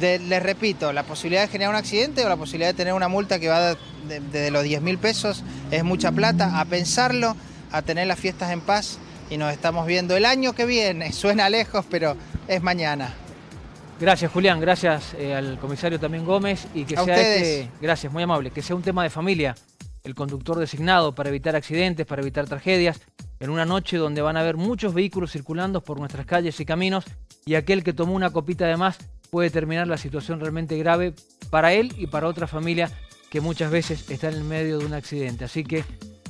[SPEAKER 20] de- les repito, la posibilidad de generar un accidente o la posibilidad de tener una multa que va de, de- de los 10 mil pesos es mucha plata. A pensarlo, a tener las fiestas en paz y nos estamos viendo el año que viene. Suena lejos, pero es mañana.
[SPEAKER 4] Gracias, Julián. Gracias eh, al comisario también Gómez. Y que
[SPEAKER 20] A
[SPEAKER 4] sea
[SPEAKER 20] ustedes.
[SPEAKER 4] este, gracias, muy amable, que sea un tema de familia. El conductor designado para evitar accidentes, para evitar tragedias, en una noche donde van a haber muchos vehículos circulando por nuestras calles y caminos, y aquel que tomó una copita de más puede terminar la situación realmente grave para él y para otra familia que muchas veces está en el medio de un accidente. Así que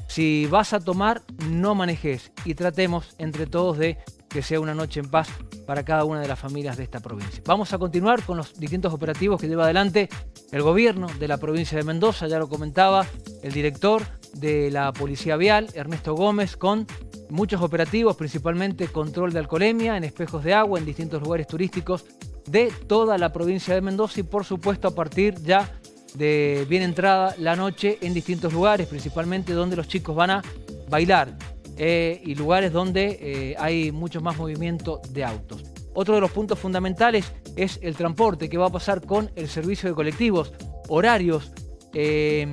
[SPEAKER 4] si vas a tomar, no manejes y tratemos entre todos de que sea una noche en paz para cada una de las familias de esta provincia. Vamos a continuar con los distintos operativos que lleva adelante el gobierno de la provincia de Mendoza, ya lo comentaba el director de la Policía Vial, Ernesto Gómez, con muchos operativos, principalmente control de alcoholemia en espejos de agua en distintos lugares turísticos de toda la provincia de Mendoza y por supuesto a partir ya de bien entrada la noche en distintos lugares, principalmente donde los chicos van a bailar eh, y lugares donde eh, hay mucho más movimiento de autos. Otro de los puntos fundamentales es el transporte que va a pasar con el servicio de colectivos, horarios eh,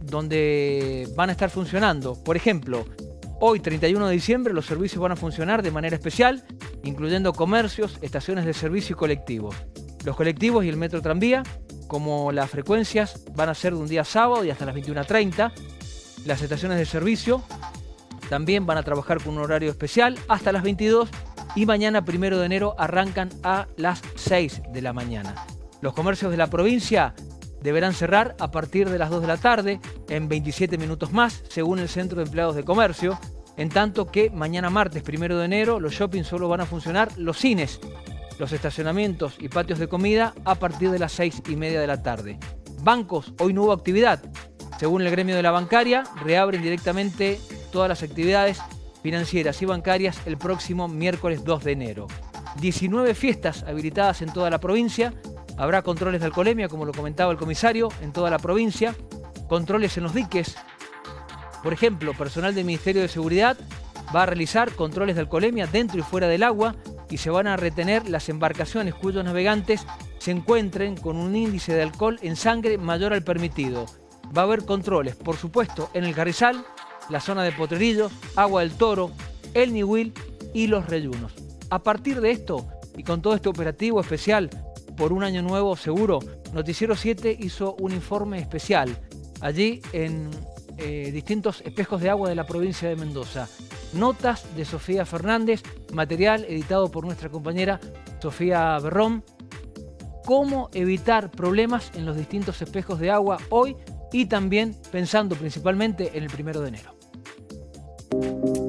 [SPEAKER 4] donde van a estar funcionando. Por ejemplo, hoy 31 de diciembre los servicios van a funcionar de manera especial, incluyendo comercios, estaciones de servicio y colectivos. Los colectivos y el metro tranvía, como las frecuencias, van a ser de un día sábado y hasta las 21.30. Las estaciones de servicio también van a trabajar con un horario especial hasta las 22 y mañana, primero de enero, arrancan a las 6 de la mañana. Los comercios de la provincia deberán cerrar a partir de las 2 de la tarde en 27 minutos más, según el Centro de Empleados de Comercio, en tanto que mañana martes, primero de enero, los shoppings solo van a funcionar los cines, los estacionamientos y patios de comida a partir de las 6 y media de la tarde. Bancos, hoy no hubo actividad. Según el gremio de la bancaria, reabren directamente todas las actividades financieras y bancarias el próximo miércoles 2 de enero. 19 fiestas habilitadas en toda la provincia. Habrá controles de alcoholemia, como lo comentaba el comisario, en toda la provincia. Controles en los diques. Por ejemplo, personal del Ministerio de Seguridad va a realizar controles de alcoholemia dentro y fuera del agua y se van a retener las embarcaciones cuyos navegantes se encuentren con un índice de alcohol en sangre mayor al permitido. Va a haber controles, por supuesto, en el Carrizal, la zona de Potrerillos, Agua del Toro, el Niwil y los Reyunos. A partir de esto, y con todo este operativo especial por un año nuevo seguro, Noticiero 7 hizo un informe especial allí en eh, distintos espejos de agua de la provincia de Mendoza. Notas de Sofía Fernández, material editado por nuestra compañera Sofía Berrón. Cómo evitar problemas en los distintos espejos de agua hoy y también pensando principalmente en el primero de enero.
[SPEAKER 22] Música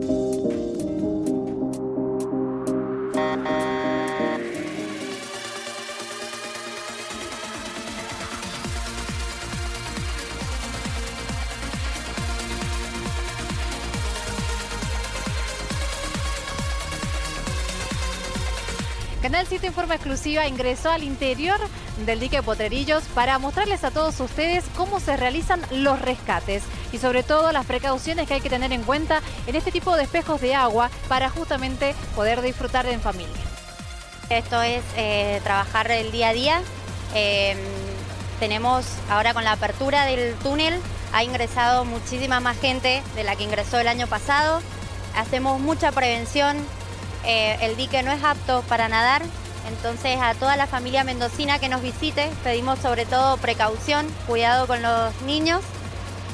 [SPEAKER 22] Canal 7 en forma exclusiva ingresó al interior del dique Potrerillos para mostrarles a todos ustedes cómo se realizan los rescates y sobre todo las precauciones que hay que tener en cuenta en este tipo de espejos de agua para justamente poder disfrutar en familia.
[SPEAKER 23] Esto es eh, trabajar el día a día. Eh, tenemos ahora con la apertura del túnel, ha ingresado muchísima más gente de la que ingresó el año pasado. Hacemos mucha prevención. Eh, el dique no es apto para nadar, entonces a toda la familia mendocina que nos visite pedimos sobre todo precaución, cuidado con los niños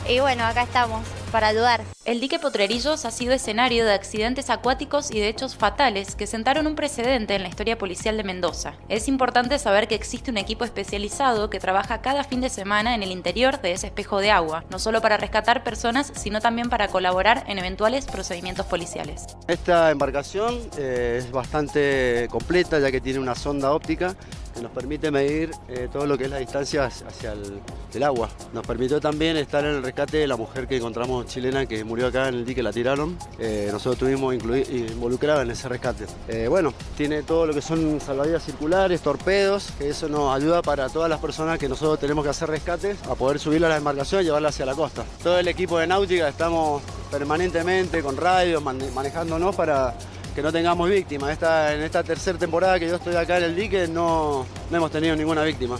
[SPEAKER 23] y bueno, acá estamos para ayudar.
[SPEAKER 24] El dique Potrerillos ha sido escenario de accidentes acuáticos y de hechos fatales que sentaron un precedente en la historia policial de Mendoza. Es importante saber que existe un equipo especializado que trabaja cada fin de semana en el interior de ese espejo de agua, no solo para rescatar personas, sino también para colaborar en eventuales procedimientos policiales.
[SPEAKER 25] Esta embarcación eh, es bastante completa ya que tiene una sonda óptica nos permite medir eh, todo lo que es la distancia hacia el, agua. Nos permitió también estar en el rescate de la mujer que encontramos chilena que murió acá en el dique, la tiraron. Eh, nosotros estuvimos involucrados en ese rescate. Eh, bueno, tiene todo lo que son salvavidas circulares, torpedos, que eso nos ayuda para todas las personas que nosotros tenemos que hacer rescates a poder subirla a la embarcación y llevarla hacia la costa. Todo el equipo de náutica estamos permanentemente con radio, manejándonos para que no tengamos víctimas. Esta, en esta tercera temporada que yo estoy acá en el dique no, no hemos tenido ninguna víctima.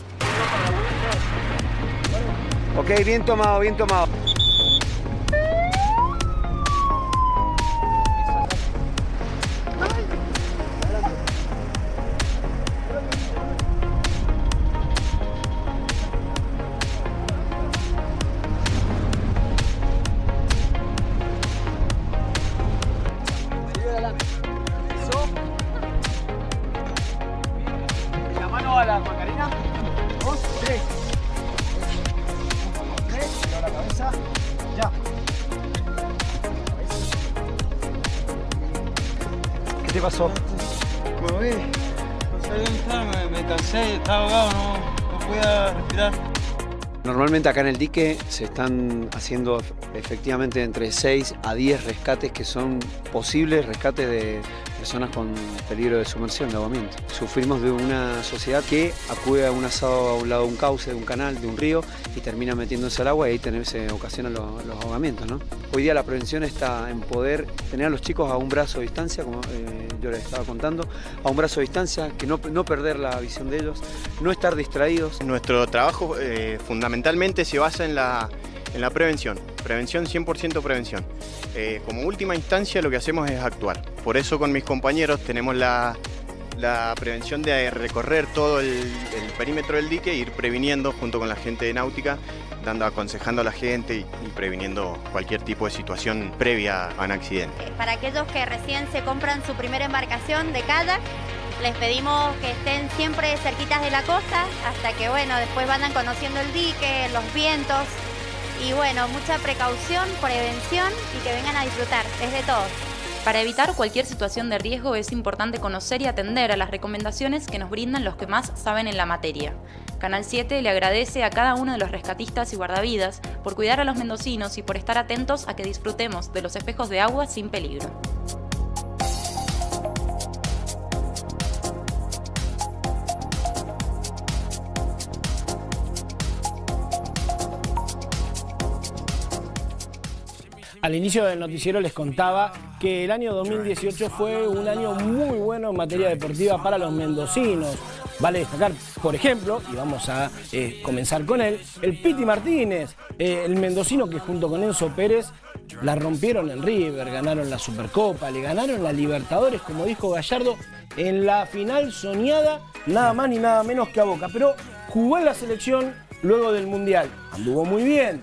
[SPEAKER 26] Ok, bien tomado, bien tomado. Acá en el dique se están haciendo efectivamente entre 6 a 10 rescates que son posibles rescates de personas con peligro de sumersión, de ahogamiento. Sufrimos de una sociedad que acude a un asado a un lado de un cauce, de un canal, de un río y termina metiéndose al agua y ahí se ocasionan los, los ahogamientos. ¿no? Hoy día la prevención está en poder tener a los chicos a un brazo de distancia, como eh, yo les estaba contando, a un brazo de distancia, que no, no perder la visión de ellos, no estar distraídos.
[SPEAKER 27] Nuestro trabajo eh, fundamentalmente se basa en la, en la prevención, prevención 100% prevención. Eh, como última instancia lo que hacemos es actuar. Por eso con mis compañeros tenemos la, la prevención de recorrer todo el, perímetro del dique e ir previniendo junto con la gente de náutica, dando, aconsejando a la gente y, previniendo cualquier tipo de situación previa a un accidente.
[SPEAKER 23] Para aquellos que recién se compran su primera embarcación de kayak, les pedimos que estén siempre cerquitas de la costa hasta que bueno, después vayan conociendo el dique, los vientos y bueno, mucha precaución, prevención y que vengan a disfrutar, es de todos.
[SPEAKER 24] Para evitar cualquier situación de riesgo es importante conocer y atender a las recomendaciones que nos brindan los que más saben en la materia. Canal 7 le agradece a cada uno de los rescatistas y guardavidas por cuidar a los mendocinos y por estar atentos a que disfrutemos de los espejos de agua sin peligro.
[SPEAKER 5] Al inicio del noticiero les contaba que el año 2018 fue un año muy bueno en materia deportiva para los mendocinos. Vale destacar, por ejemplo, y vamos a eh, comenzar con él, el Piti Martínez, eh, el mendocino que junto con Enzo Pérez la rompieron en River, ganaron la Supercopa, le ganaron la Libertadores, como dijo Gallardo, en la final soñada, nada más ni nada menos que a Boca. Pero jugó en la selección luego del Mundial, anduvo muy bien,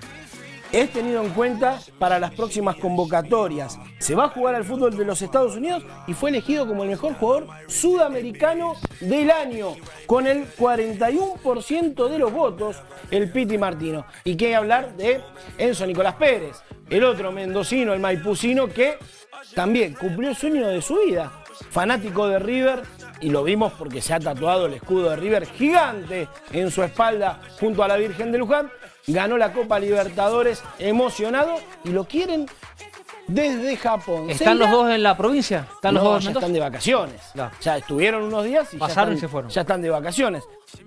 [SPEAKER 5] es tenido en cuenta para las próximas convocatorias. Se va a jugar al fútbol de los Estados Unidos y fue elegido como el mejor jugador sudamericano del año, con el 41% de los votos, el Piti Martino. Y qué hablar de Enzo Nicolás Pérez, el otro mendocino, el maipucino, que también cumplió el sueño de su vida. Fanático de River, y lo vimos porque se ha tatuado el escudo de River gigante en su espalda junto a la Virgen de Luján ganó la Copa Libertadores emocionado y lo quieren desde Japón.
[SPEAKER 4] ¿Están
[SPEAKER 5] ¿Se
[SPEAKER 4] los dos en la provincia? ¿Están los dos
[SPEAKER 5] ya están de vacaciones. Ya estuvieron unos días y
[SPEAKER 4] Pasaron
[SPEAKER 5] ya
[SPEAKER 4] y
[SPEAKER 5] están,
[SPEAKER 4] se fueron.
[SPEAKER 5] ya están de vacaciones.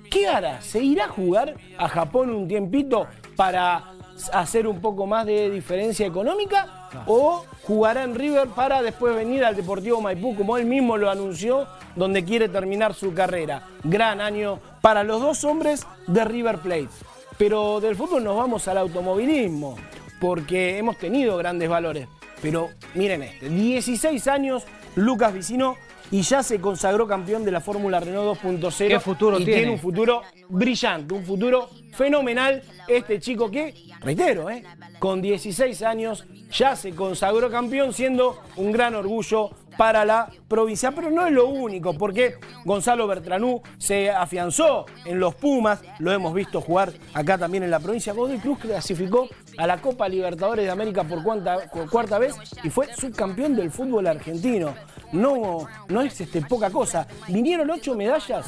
[SPEAKER 5] ¿Qué hará? ¿Se irá a jugar a Japón un tiempito para hacer un poco más de diferencia económica? ¿O jugará en River para después venir al Deportivo Maipú, como él mismo lo anunció, donde quiere terminar su carrera? Gran año para los dos hombres de River Plate. Pero del fútbol nos vamos al automovilismo, porque hemos tenido grandes valores. Pero miren este, 16 años, Lucas Vicino, y ya se consagró campeón de la Fórmula Renault 2.0.
[SPEAKER 4] ¿Qué futuro
[SPEAKER 5] y
[SPEAKER 4] tiene?
[SPEAKER 5] un futuro brillante, un futuro fenomenal. Este chico que, reitero, ¿eh? con 16 años ya se consagró campeón, siendo un gran orgullo para la provincia. Pero no es lo único, porque Gonzalo Bertranú se afianzó en los Pumas, lo hemos visto jugar acá también en la provincia. Godoy Cruz clasificó a la Copa Libertadores de América por, cuarta vez y fue subcampeón del fútbol argentino. No, no es este, poca cosa. Vinieron ocho medallas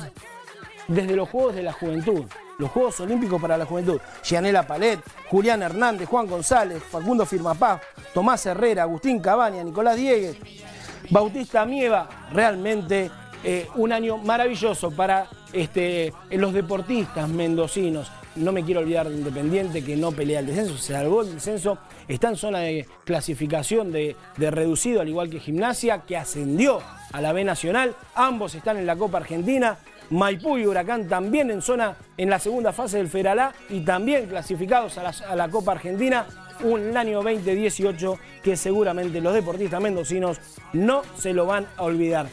[SPEAKER 5] desde los Juegos de la Juventud, los Juegos Olímpicos para la Juventud. Gianela Palet, Julián Hernández, Juan González, Facundo Firmapaz, Tomás Herrera, Agustín Cabaña, Nicolás Diegues, Bautista Mieva. Realmente eh, un año maravilloso para este, los deportistas mendocinos. No me quiero olvidar de Independiente que no pelea el descenso, se salvó el descenso, está en zona de clasificación de, reducido, al igual que Gimnasia, que ascendió a la B Nacional. Ambos están en la Copa Argentina. Maipú y Huracán también en zona en la segunda fase del Feralá y también clasificados a la, a la Copa Argentina. Un año 2018 que seguramente los deportistas mendocinos no se lo van a olvidar.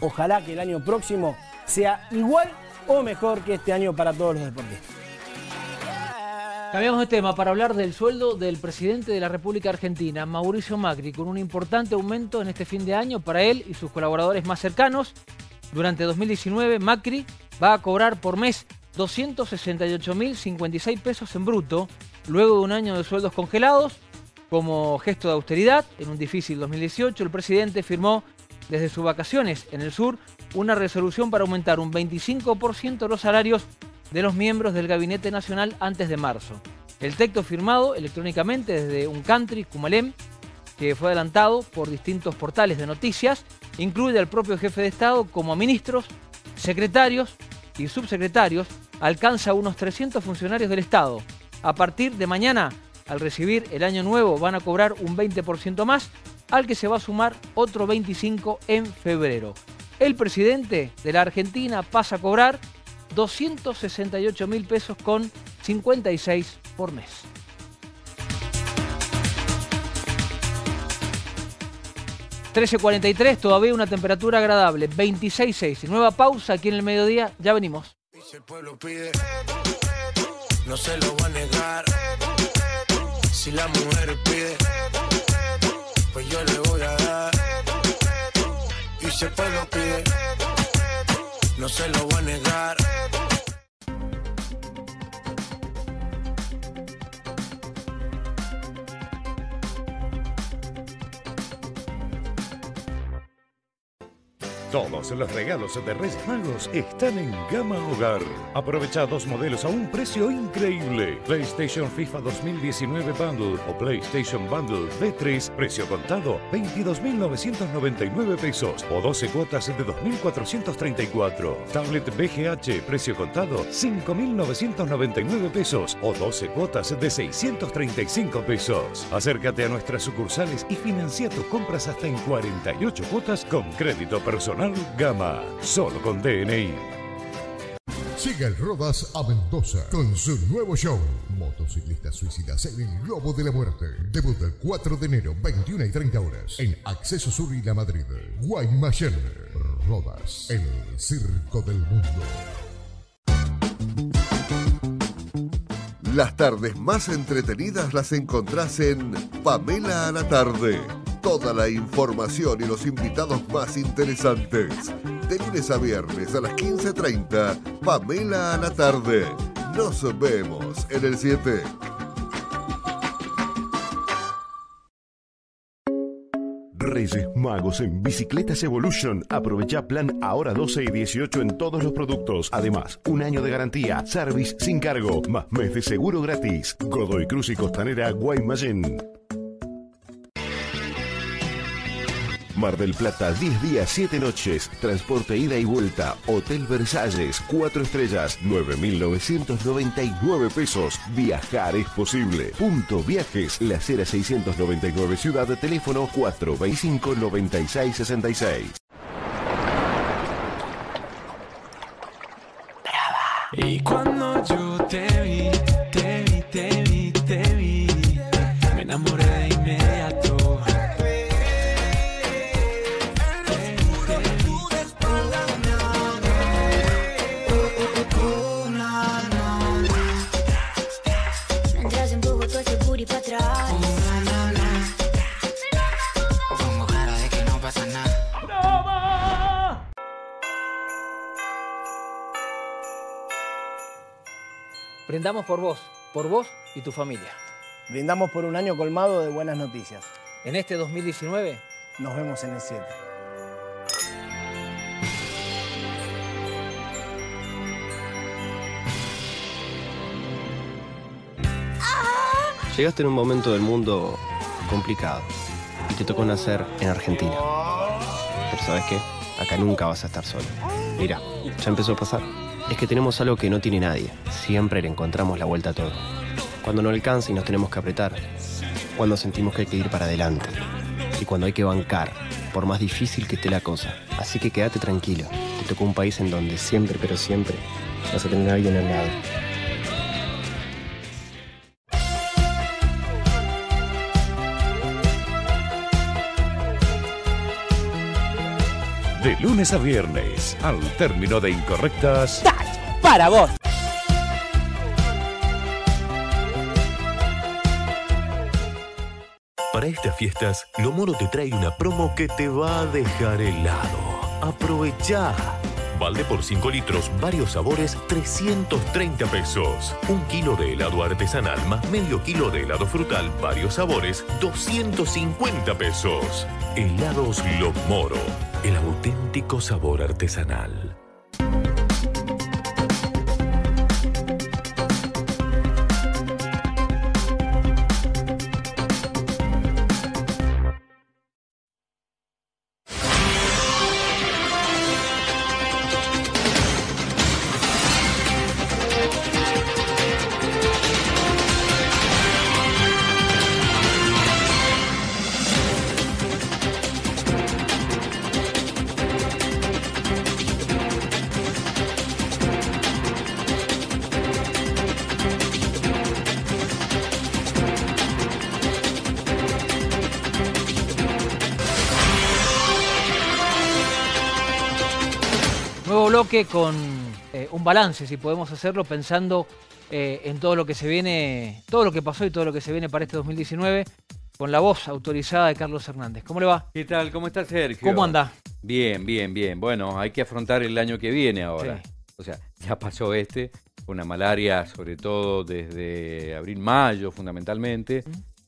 [SPEAKER 5] Ojalá que el año próximo sea igual o mejor que este año para todos los deportistas.
[SPEAKER 4] Cambiamos de tema para hablar del sueldo del presidente de la República Argentina, Mauricio Macri, con un importante aumento en este fin de año para él y sus colaboradores más cercanos. Durante 2019, Macri va a cobrar por mes 268.056 pesos en bruto, luego de un año de sueldos congelados. Como gesto de austeridad, en un difícil 2018, el presidente firmó desde sus vacaciones en el sur una resolución para aumentar un 25% los salarios de los miembros del Gabinete Nacional antes de marzo. El texto firmado electrónicamente desde un country, Cumalem, que fue adelantado por distintos portales de noticias, incluye al propio jefe de Estado como ministros, secretarios y subsecretarios, alcanza unos 300 funcionarios del Estado. A partir de mañana, al recibir el año nuevo, van a cobrar un 20% más, al que se va a sumar otro 25% en febrero. El presidente de la Argentina pasa a cobrar 268 mil pesos con 56 por mes. ...13.43, todavía una temperatura agradable, 26.6. Y nueva pausa aquí en el mediodía, ya venimos.
[SPEAKER 28] No se lo va a negar. Si la mujer pide, pues yo le voy a dar. Y si el pueblo pide, no se lo va a negar.
[SPEAKER 16] Todos los regalos de Reyes Magos están en Gama Hogar. Aprovecha dos modelos a un precio increíble. PlayStation FIFA 2019 Bundle o PlayStation Bundle D3, precio contado 22.999 pesos o 12 cuotas de 2.434. Tablet BGH, precio contado 5.999 pesos o 12 cuotas de 635 pesos. Acércate a nuestras sucursales y financia tus compras hasta en 48 cuotas con crédito personal Gama, solo con DNI.
[SPEAKER 15] Siga el Rodas a Mendoza con su nuevo show. Motociclistas suicidas en el Globo de la Muerte. Debut el 4 de enero, 21 y 30 horas. En Acceso Sur y La Madrid. Guaymallén. Rodas, el circo del mundo. Las tardes más entretenidas las encontrás en Pamela a la tarde. Toda la información y los invitados más interesantes. De lunes a viernes a las 15.30, Pamela a la tarde. Nos vemos en el 7.
[SPEAKER 19] Reyes Magos en Bicicletas Evolution. Aprovecha plan ahora 12 y 18 en todos los productos. Además, un año de garantía, service sin cargo, más mes de seguro gratis. Godoy Cruz y Costanera Guaymallén. Mar del Plata, 10 días, 7 noches. Transporte ida y vuelta. Hotel Versalles, 4 estrellas, 9.999 pesos. Viajar es posible. Punto Viajes, La Acera 699 Ciudad, teléfono 425 9666.
[SPEAKER 4] Brindamos por vos, por vos y tu familia.
[SPEAKER 5] Brindamos por un año colmado de buenas noticias.
[SPEAKER 4] En este 2019
[SPEAKER 5] Nos vemos en el 7.
[SPEAKER 29] Llegaste en un momento del mundo complicado y te tocó nacer en Argentina. Pero ¿sabes qué? Acá nunca vas a estar solo. Mira, ya empezó a pasar. Es que tenemos algo que no tiene nadie. Siempre le encontramos la vuelta a todo. Cuando no alcanza y nos tenemos que apretar. Cuando sentimos que hay que ir para adelante. Y cuando hay que bancar, por más difícil que esté la cosa. Así que quédate tranquilo. Te tocó un país en donde siempre, pero siempre, vas a tener a alguien al lado.
[SPEAKER 16] De lunes a viernes, al término de Incorrectas,
[SPEAKER 30] Para vos.
[SPEAKER 18] Para estas fiestas, Lo Moro te trae una promo que te va a dejar helado. Aprovecha. Balde por 5 litros, varios sabores, 330 pesos. Un kilo de helado artesanal más medio kilo de helado frutal, varios sabores, 250 pesos. Helados Lo Moro, el auténtico sabor artesanal.
[SPEAKER 4] Con eh, un balance, si podemos hacerlo, pensando eh, en todo lo que se viene, todo lo que pasó y todo lo que se viene para este 2019, con la voz autorizada de Carlos Hernández. ¿Cómo le va?
[SPEAKER 31] ¿Qué tal? ¿Cómo está Sergio?
[SPEAKER 4] ¿Cómo anda?
[SPEAKER 31] Bien, bien, bien. Bueno, hay que afrontar el año que viene ahora. O sea, ya pasó este, una malaria sobre todo desde abril-mayo fundamentalmente.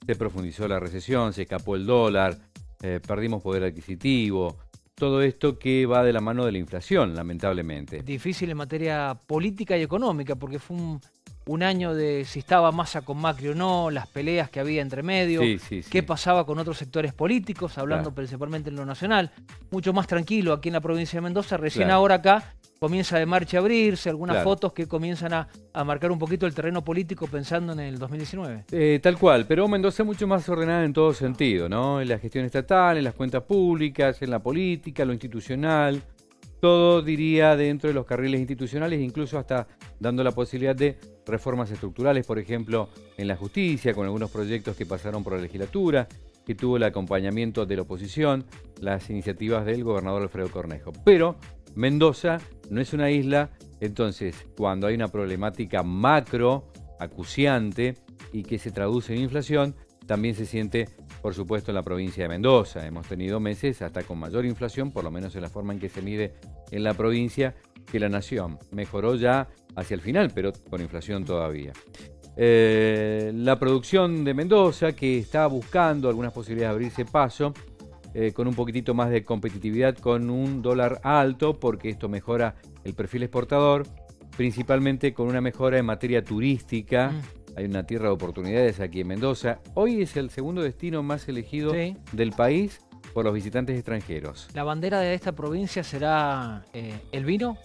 [SPEAKER 31] Se profundizó la recesión, se escapó el dólar, eh, perdimos poder adquisitivo. Todo esto que va de la mano de la inflación, lamentablemente.
[SPEAKER 4] Difícil en materia política y económica, porque fue un, un año de si estaba Massa con Macri o no, las peleas que había entre medio,
[SPEAKER 31] Sí, sí, sí.
[SPEAKER 4] qué pasaba con otros sectores políticos, hablando
[SPEAKER 31] Claro.
[SPEAKER 4] principalmente en lo nacional. Mucho más tranquilo aquí en la provincia de Mendoza. Recién
[SPEAKER 31] Claro.
[SPEAKER 4] ahora acá comienza de marcha a abrirse, algunas
[SPEAKER 31] Claro.
[SPEAKER 4] fotos que comienzan a, a marcar un poquito el terreno político pensando en el 2019.
[SPEAKER 31] Eh, tal cual, pero Mendoza es mucho más ordenada en todo sentido, ¿no? En la gestión estatal, en las cuentas públicas, en la política, lo institucional, todo diría dentro de los carriles institucionales, incluso hasta dando la posibilidad de reformas estructurales, por ejemplo, en la justicia, con algunos proyectos que pasaron por la legislatura, que tuvo el acompañamiento de la oposición, las iniciativas del gobernador Alfredo Cornejo. Pero Mendoza no es una isla, entonces cuando hay una problemática macro, acuciante y que se traduce en inflación, también se siente, por supuesto, en la provincia de Mendoza. Hemos tenido meses hasta con mayor inflación, por lo menos en la forma en que se mide en la provincia, que la nación. Mejoró ya hacia el final, pero con inflación todavía. Eh, la producción de Mendoza, que está buscando algunas posibilidades de abrirse paso, eh, con un poquitito más de competitividad, con un dólar alto, porque esto mejora el perfil exportador, principalmente con una mejora en materia turística. Hay una tierra de oportunidades aquí en Mendoza. Hoy es el segundo destino más elegido del país por los visitantes extranjeros.
[SPEAKER 4] ¿La bandera de esta provincia será eh, el vino?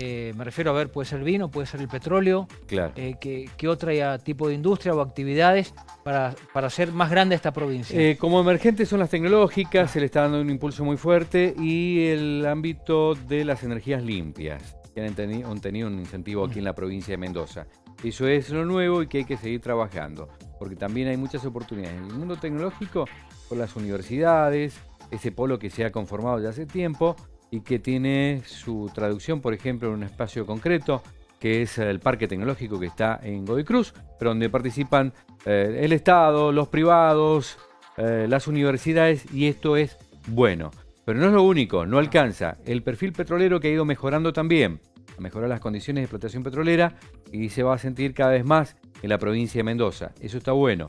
[SPEAKER 4] Eh, me refiero a ver, puede ser el vino, puede ser el petróleo.
[SPEAKER 31] Claro.
[SPEAKER 4] Eh, ¿qué, qué otro tipo de industria o actividades para, para hacer más grande esta provincia?
[SPEAKER 31] Eh, como emergentes son las tecnológicas, se le está dando un impulso muy fuerte y el ámbito de las energías limpias, que han tenido, han tenido un incentivo aquí en la provincia de Mendoza. Eso es lo nuevo y que hay que seguir trabajando, porque también hay muchas oportunidades. En el mundo tecnológico, por las universidades, ese polo que se ha conformado ya hace tiempo, y que tiene su traducción, por ejemplo, en un espacio concreto, que es el Parque Tecnológico que está en Godoy Cruz, pero donde participan eh, el Estado, los privados, eh, las universidades, y esto es bueno. Pero no es lo único, no alcanza. El perfil petrolero que ha ido mejorando también, a mejorar las condiciones de explotación petrolera y se va a sentir cada vez más en la provincia de Mendoza. Eso está bueno.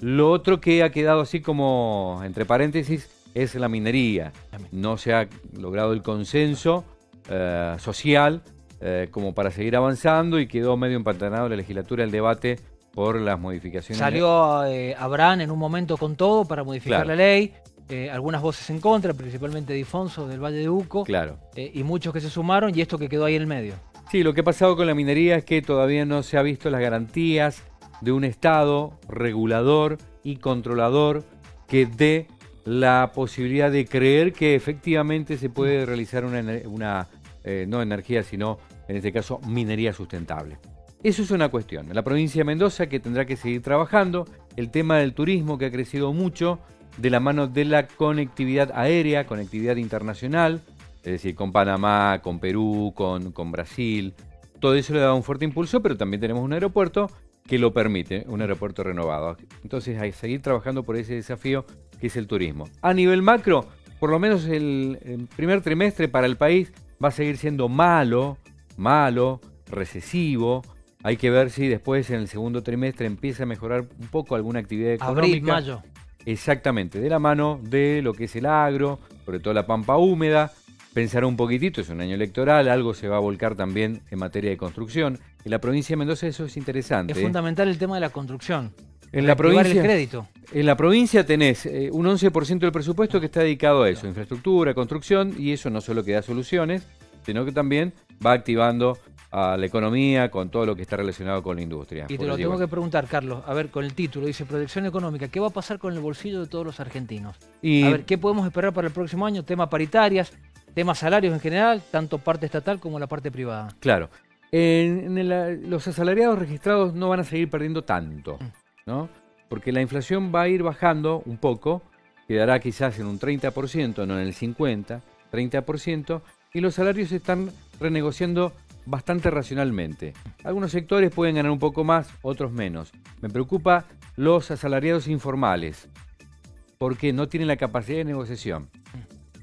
[SPEAKER 31] Lo otro que ha quedado así como entre paréntesis es la minería. No se ha logrado el consenso eh, social eh, como para seguir avanzando y quedó medio empantanado la legislatura el debate por las modificaciones.
[SPEAKER 4] Salió eh, Abraham en un momento con todo para modificar la ley. algunas voces en contra, principalmente de Ifonso del Valle de Uco.
[SPEAKER 31] Claro.
[SPEAKER 4] y muchos que se sumaron y esto que quedó ahí en el medio.
[SPEAKER 31] Sí, lo que ha pasado con la minería es que todavía no se ha visto las garantías de un Estado regulador y controlador que dé la posibilidad de creer que efectivamente se puede realizar una, eh, no energía, sino en este caso minería sustentable. Eso es una cuestión. La provincia de Mendoza que tendrá que seguir trabajando, el tema del turismo que ha crecido mucho, de la mano de la conectividad aérea, conectividad internacional, es decir, con Panamá, con Perú, con, con Brasil, todo eso le da un fuerte impulso, pero también tenemos un aeropuerto que lo permite, un aeropuerto renovado. Entonces hay que seguir trabajando por ese desafío que es el turismo. A nivel macro, por lo menos el, primer trimestre para el país va a seguir siendo malo, malo, recesivo. Hay que ver si después en el segundo trimestre empieza a mejorar un poco alguna actividad económica.
[SPEAKER 4] Abril, mayo.
[SPEAKER 31] Exactamente, de la mano de lo que es el agro, sobre todo la pampa húmeda. Pensar un poquitito, es un año electoral, algo se va a volcar también en materia de construcción. En la provincia de Mendoza eso es interesante.
[SPEAKER 4] Es
[SPEAKER 31] ¿eh?
[SPEAKER 4] fundamental el tema de la construcción.
[SPEAKER 31] En la, provincia,
[SPEAKER 4] el crédito.
[SPEAKER 31] en la provincia tenés eh, un 11% del presupuesto que está dedicado a eso, infraestructura, construcción, y eso no solo que da soluciones, sino que también va activando a la economía con todo lo que está relacionado con la industria.
[SPEAKER 4] Y te lo tengo que preguntar, Carlos, a ver, con el título, dice Protección Económica, ¿qué va a pasar con el bolsillo de todos los argentinos? Y... A ver, ¿qué podemos esperar para el próximo año? Tema paritarias, temas salarios en general, tanto parte estatal como la parte privada.
[SPEAKER 31] Claro. En, los asalariados registrados no van a seguir perdiendo tanto. Mm. ¿No? Porque la inflación va a ir bajando un poco, quedará quizás en un 30%, no en el 50%, 30%, y los salarios se están renegociando bastante racionalmente. Algunos sectores pueden ganar un poco más, otros menos. Me preocupa los asalariados informales, porque no tienen la capacidad de negociación.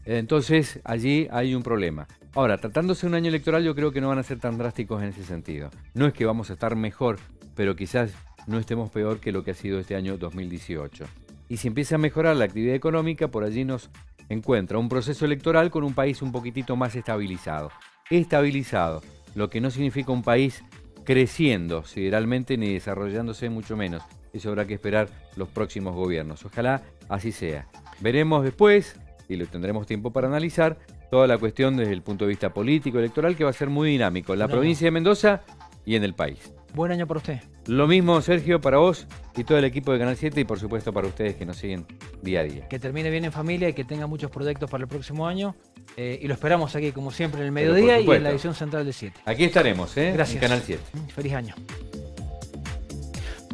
[SPEAKER 31] Entonces allí hay un problema. Ahora, tratándose de un año electoral, yo creo que no van a ser tan drásticos en ese sentido. No es que vamos a estar mejor, pero quizás no estemos peor que lo que ha sido este año 2018. Y si empieza a mejorar la actividad económica, por allí nos encuentra un proceso electoral con un país un poquitito más estabilizado. Estabilizado, lo que no significa un país creciendo sideralmente ni desarrollándose mucho menos. Eso habrá que esperar los próximos gobiernos. Ojalá así sea. Veremos después, y lo tendremos tiempo para analizar, toda la cuestión desde el punto de vista político, electoral, que va a ser muy dinámico en la provincia de Mendoza y en el país.
[SPEAKER 4] Buen año para usted.
[SPEAKER 31] Lo mismo, Sergio, para vos y todo el equipo de Canal 7 y por supuesto para ustedes que nos siguen día a día.
[SPEAKER 4] Que termine bien en familia y que tenga muchos proyectos para el próximo año. Eh, y lo esperamos aquí, como siempre, en el mediodía y en la edición central de 7.
[SPEAKER 31] Aquí estaremos, ¿eh?
[SPEAKER 4] Gracias.
[SPEAKER 31] En Canal 7.
[SPEAKER 4] Mm, feliz año.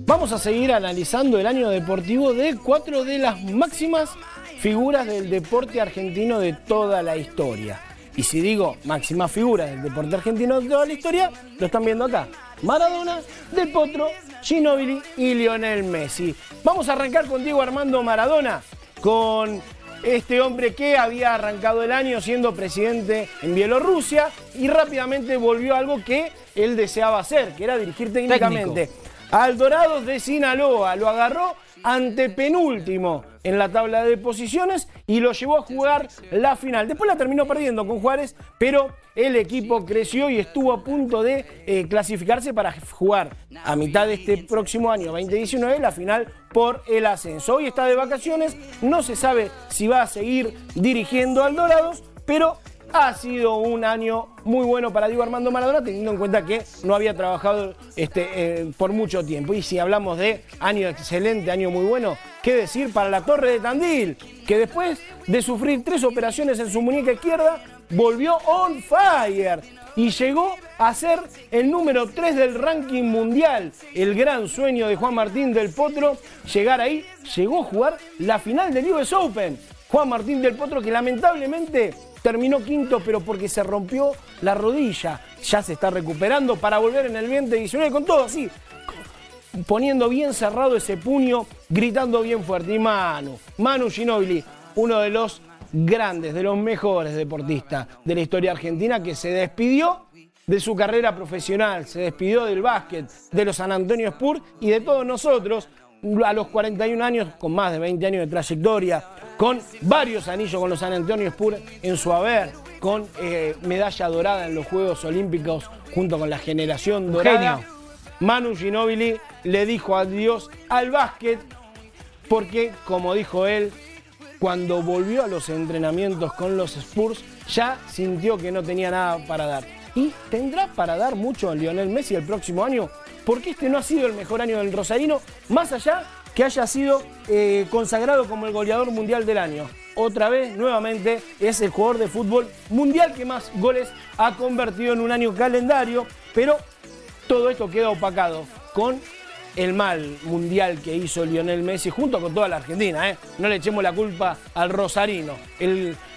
[SPEAKER 5] Vamos a seguir analizando el año deportivo de cuatro de las máximas figuras del deporte argentino de toda la historia. Y si digo máximas figuras del deporte argentino de toda la historia, lo están viendo acá. Maradona, Del Potro, Ginóbili y Lionel Messi. Vamos a arrancar con Diego Armando Maradona, con este hombre que había arrancado el año siendo presidente en Bielorrusia y rápidamente volvió a algo que él deseaba hacer, que era dirigir técnicamente al Dorados de Sinaloa. Lo agarró antepenúltimo en la tabla de posiciones y lo llevó a jugar la final. Después la terminó perdiendo con Juárez, pero el equipo creció y estuvo a punto de eh, clasificarse para jugar a mitad de este próximo año 2019 la final por el ascenso. Hoy está de vacaciones, no se sabe si va a seguir dirigiendo al Dorados, pero ha sido un año muy bueno para Diego Armando Maradona, teniendo en cuenta que no había trabajado este, eh, por mucho tiempo. Y si hablamos de año excelente, año muy bueno, ¿qué decir para la Torre de Tandil? Que después de sufrir tres operaciones en su muñeca izquierda, volvió on fire y llegó a ser el número 3 del ranking mundial. El gran sueño de Juan Martín del Potro, llegar ahí, llegó a jugar la final del US Open. Juan Martín del Potro que lamentablemente terminó quinto, pero porque se rompió la rodilla. Ya se está recuperando para volver en el 2019 con todo así. Poniendo bien cerrado ese puño, gritando bien fuerte. Y Manu, Manu Ginobili, uno de los grandes, de los mejores deportistas de la historia argentina, que se despidió de su carrera profesional, se despidió del básquet, de los San Antonio Spurs y de todos nosotros a los 41 años, con más de 20 años de trayectoria, con varios anillos con los San Antonio Spurs en su haber, con eh, medalla dorada en los Juegos Olímpicos junto con la generación dorada. Manu Ginóbili le dijo adiós al básquet porque, como dijo él, cuando volvió a los entrenamientos con los Spurs, ya sintió que no tenía nada para dar. Y tendrá para dar mucho a Lionel Messi el próximo año, porque este no ha sido el mejor año del Rosarino, más allá que haya sido eh, consagrado como el goleador mundial del año. Otra vez, nuevamente, es el jugador de fútbol mundial que más goles ha convertido en un año calendario, pero todo esto queda opacado con el mal mundial que hizo Lionel Messi junto con toda la Argentina. ¿eh? No le echemos la culpa al Rosarino.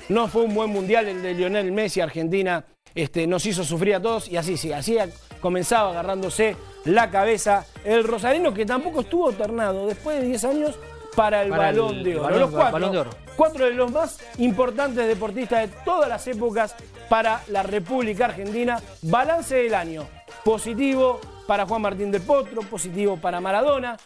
[SPEAKER 5] No fue un buen mundial el de Lionel Messi, Argentina este, nos hizo sufrir a todos y así sí, así comenzaba agarrándose la cabeza el Rosarino que tampoco estuvo ternado después de 10 años para el balón de oro. los cuatro, cuatro de los más importantes deportistas de todas las épocas para la República Argentina. Balance del año. Positivo para Juan Martín del Potro, positivo para Maradona.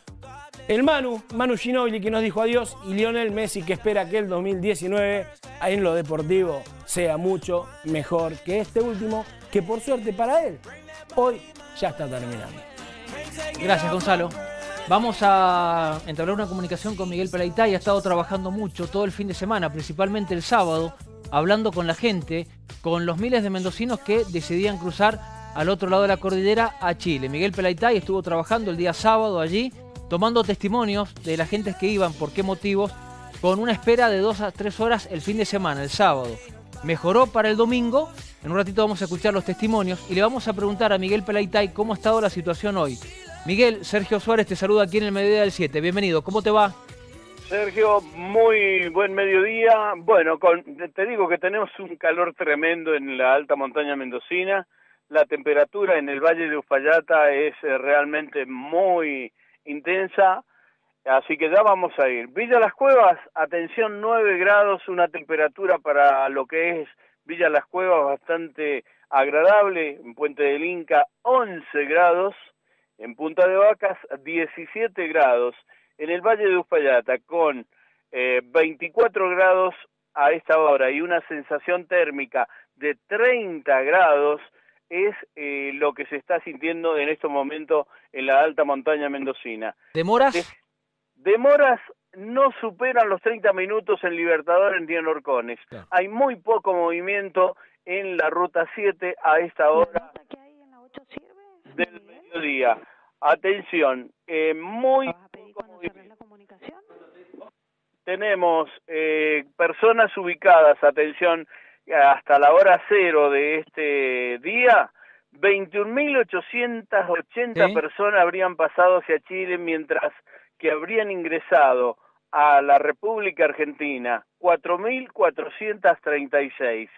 [SPEAKER 5] El Manu, Manu Ginobili que nos dijo adiós y Lionel Messi que espera que el 2019 en lo deportivo sea mucho mejor que este último, que por suerte para él, hoy ya está terminando.
[SPEAKER 4] Gracias Gonzalo. Vamos a entablar una comunicación con Miguel Pelaitay. Ha estado trabajando mucho todo el fin de semana, principalmente el sábado, hablando con la gente, con los miles de mendocinos que decidían cruzar al otro lado de la cordillera a Chile. Miguel Pelaitay estuvo trabajando el día sábado allí, tomando testimonios de las gentes que iban, por qué motivos, con una espera de dos a tres horas el fin de semana, el sábado. Mejoró para el domingo, en un ratito vamos a escuchar los testimonios y le vamos a preguntar a Miguel Pelaitay cómo ha estado la situación hoy. Miguel, Sergio Suárez te saluda aquí en el Mediodía del 7. Bienvenido, ¿cómo te va?
[SPEAKER 30] Sergio, muy buen mediodía. Bueno, te digo que tenemos un calor tremendo en la alta montaña mendocina. La temperatura en el Valle de Ufayata es eh, realmente muy intensa, así que ya vamos a ir. Villa Las Cuevas, atención, 9 grados, una temperatura para lo que es Villa Las Cuevas bastante agradable. En Puente del Inca, 11 grados en Punta de Vacas 17 grados, en el Valle de Uspallata con 24 eh, grados a esta hora y una sensación térmica de 30 grados es eh, lo que se está sintiendo en estos momentos en la alta montaña mendocina.
[SPEAKER 4] ¿Demoras?
[SPEAKER 30] Demoras no superan los 30 minutos en Libertador en Diego Orcones. Hay muy poco movimiento en la ruta 7 a esta hora del mediodía. Atención, eh, muy tenemos eh, personas ubicadas, atención, hasta la hora cero de este día, 21.880 personas habrían pasado hacia Chile, mientras que habrían ingresado a la República Argentina 4.436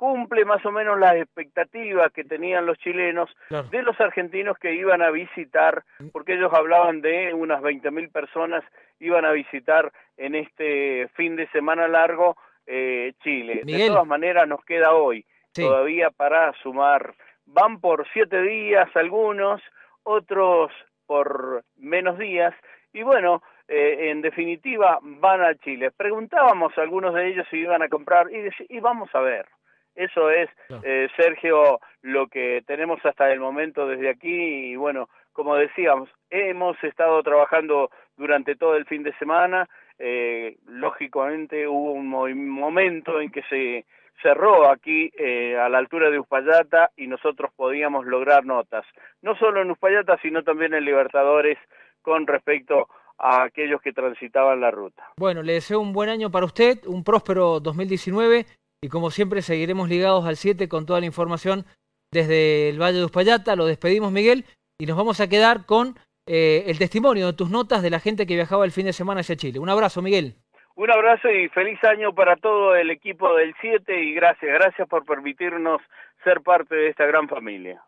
[SPEAKER 30] cumple más o menos las expectativas que tenían los chilenos de los argentinos que iban a visitar, porque ellos hablaban de unas 20.000 personas iban a visitar en este fin de semana largo eh, Chile. De todas maneras nos queda hoy todavía para sumar, van por siete días algunos, otros por menos días, y bueno, eh, en definitiva van a Chile. Preguntábamos a algunos de ellos si iban a comprar y, y vamos a ver. Eso es, eh, Sergio, lo que tenemos hasta el momento desde aquí y bueno, como decíamos, hemos estado trabajando durante todo el fin de semana. Eh, lógicamente hubo un mo- momento en que se cerró aquí eh, a la altura de Uspallata y nosotros podíamos lograr notas, no solo en Uspallata, sino también en Libertadores con respecto a aquellos que transitaban la ruta.
[SPEAKER 4] Bueno, le deseo un buen año para usted, un próspero 2019 y como siempre seguiremos ligados al 7 con toda la información desde el Valle de Uspallata. Lo despedimos, Miguel, y nos vamos a quedar con eh, el testimonio de tus notas de la gente que viajaba el fin de semana hacia Chile. Un abrazo, Miguel.
[SPEAKER 30] Un abrazo y feliz año para todo el equipo del 7 y gracias, gracias por permitirnos ser parte de esta gran familia.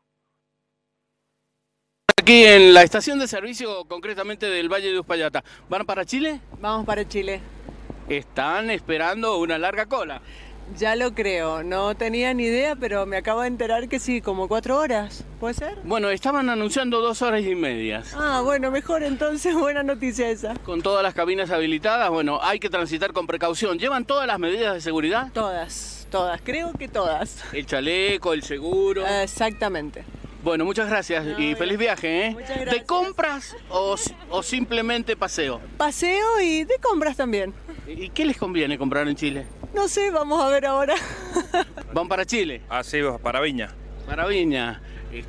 [SPEAKER 32] Aquí en la estación de servicio, concretamente del Valle de Uspallata. ¿Van para Chile?
[SPEAKER 33] Vamos para Chile.
[SPEAKER 32] Están esperando una larga cola.
[SPEAKER 33] Ya lo creo, no tenía ni idea, pero me acabo de enterar que sí, como cuatro horas, ¿puede ser?
[SPEAKER 32] Bueno, estaban anunciando dos horas y medias.
[SPEAKER 33] Ah, bueno, mejor entonces, buena noticia esa.
[SPEAKER 32] Con todas las cabinas habilitadas, bueno, hay que transitar con precaución. ¿Llevan todas las medidas de seguridad?
[SPEAKER 33] Todas, todas, creo que todas.
[SPEAKER 32] El chaleco, el seguro.
[SPEAKER 33] Exactamente.
[SPEAKER 32] Bueno, muchas gracias y feliz viaje, ¿eh?
[SPEAKER 33] Muchas
[SPEAKER 32] ¿De
[SPEAKER 33] gracias.
[SPEAKER 32] compras o, o simplemente paseo?
[SPEAKER 33] Paseo y de compras también.
[SPEAKER 32] ¿Y qué les conviene comprar en Chile?
[SPEAKER 33] No sé, vamos a ver ahora.
[SPEAKER 32] ¿Van para Chile?
[SPEAKER 34] Ah, sí, para Viña.
[SPEAKER 32] Para Viña. Eh,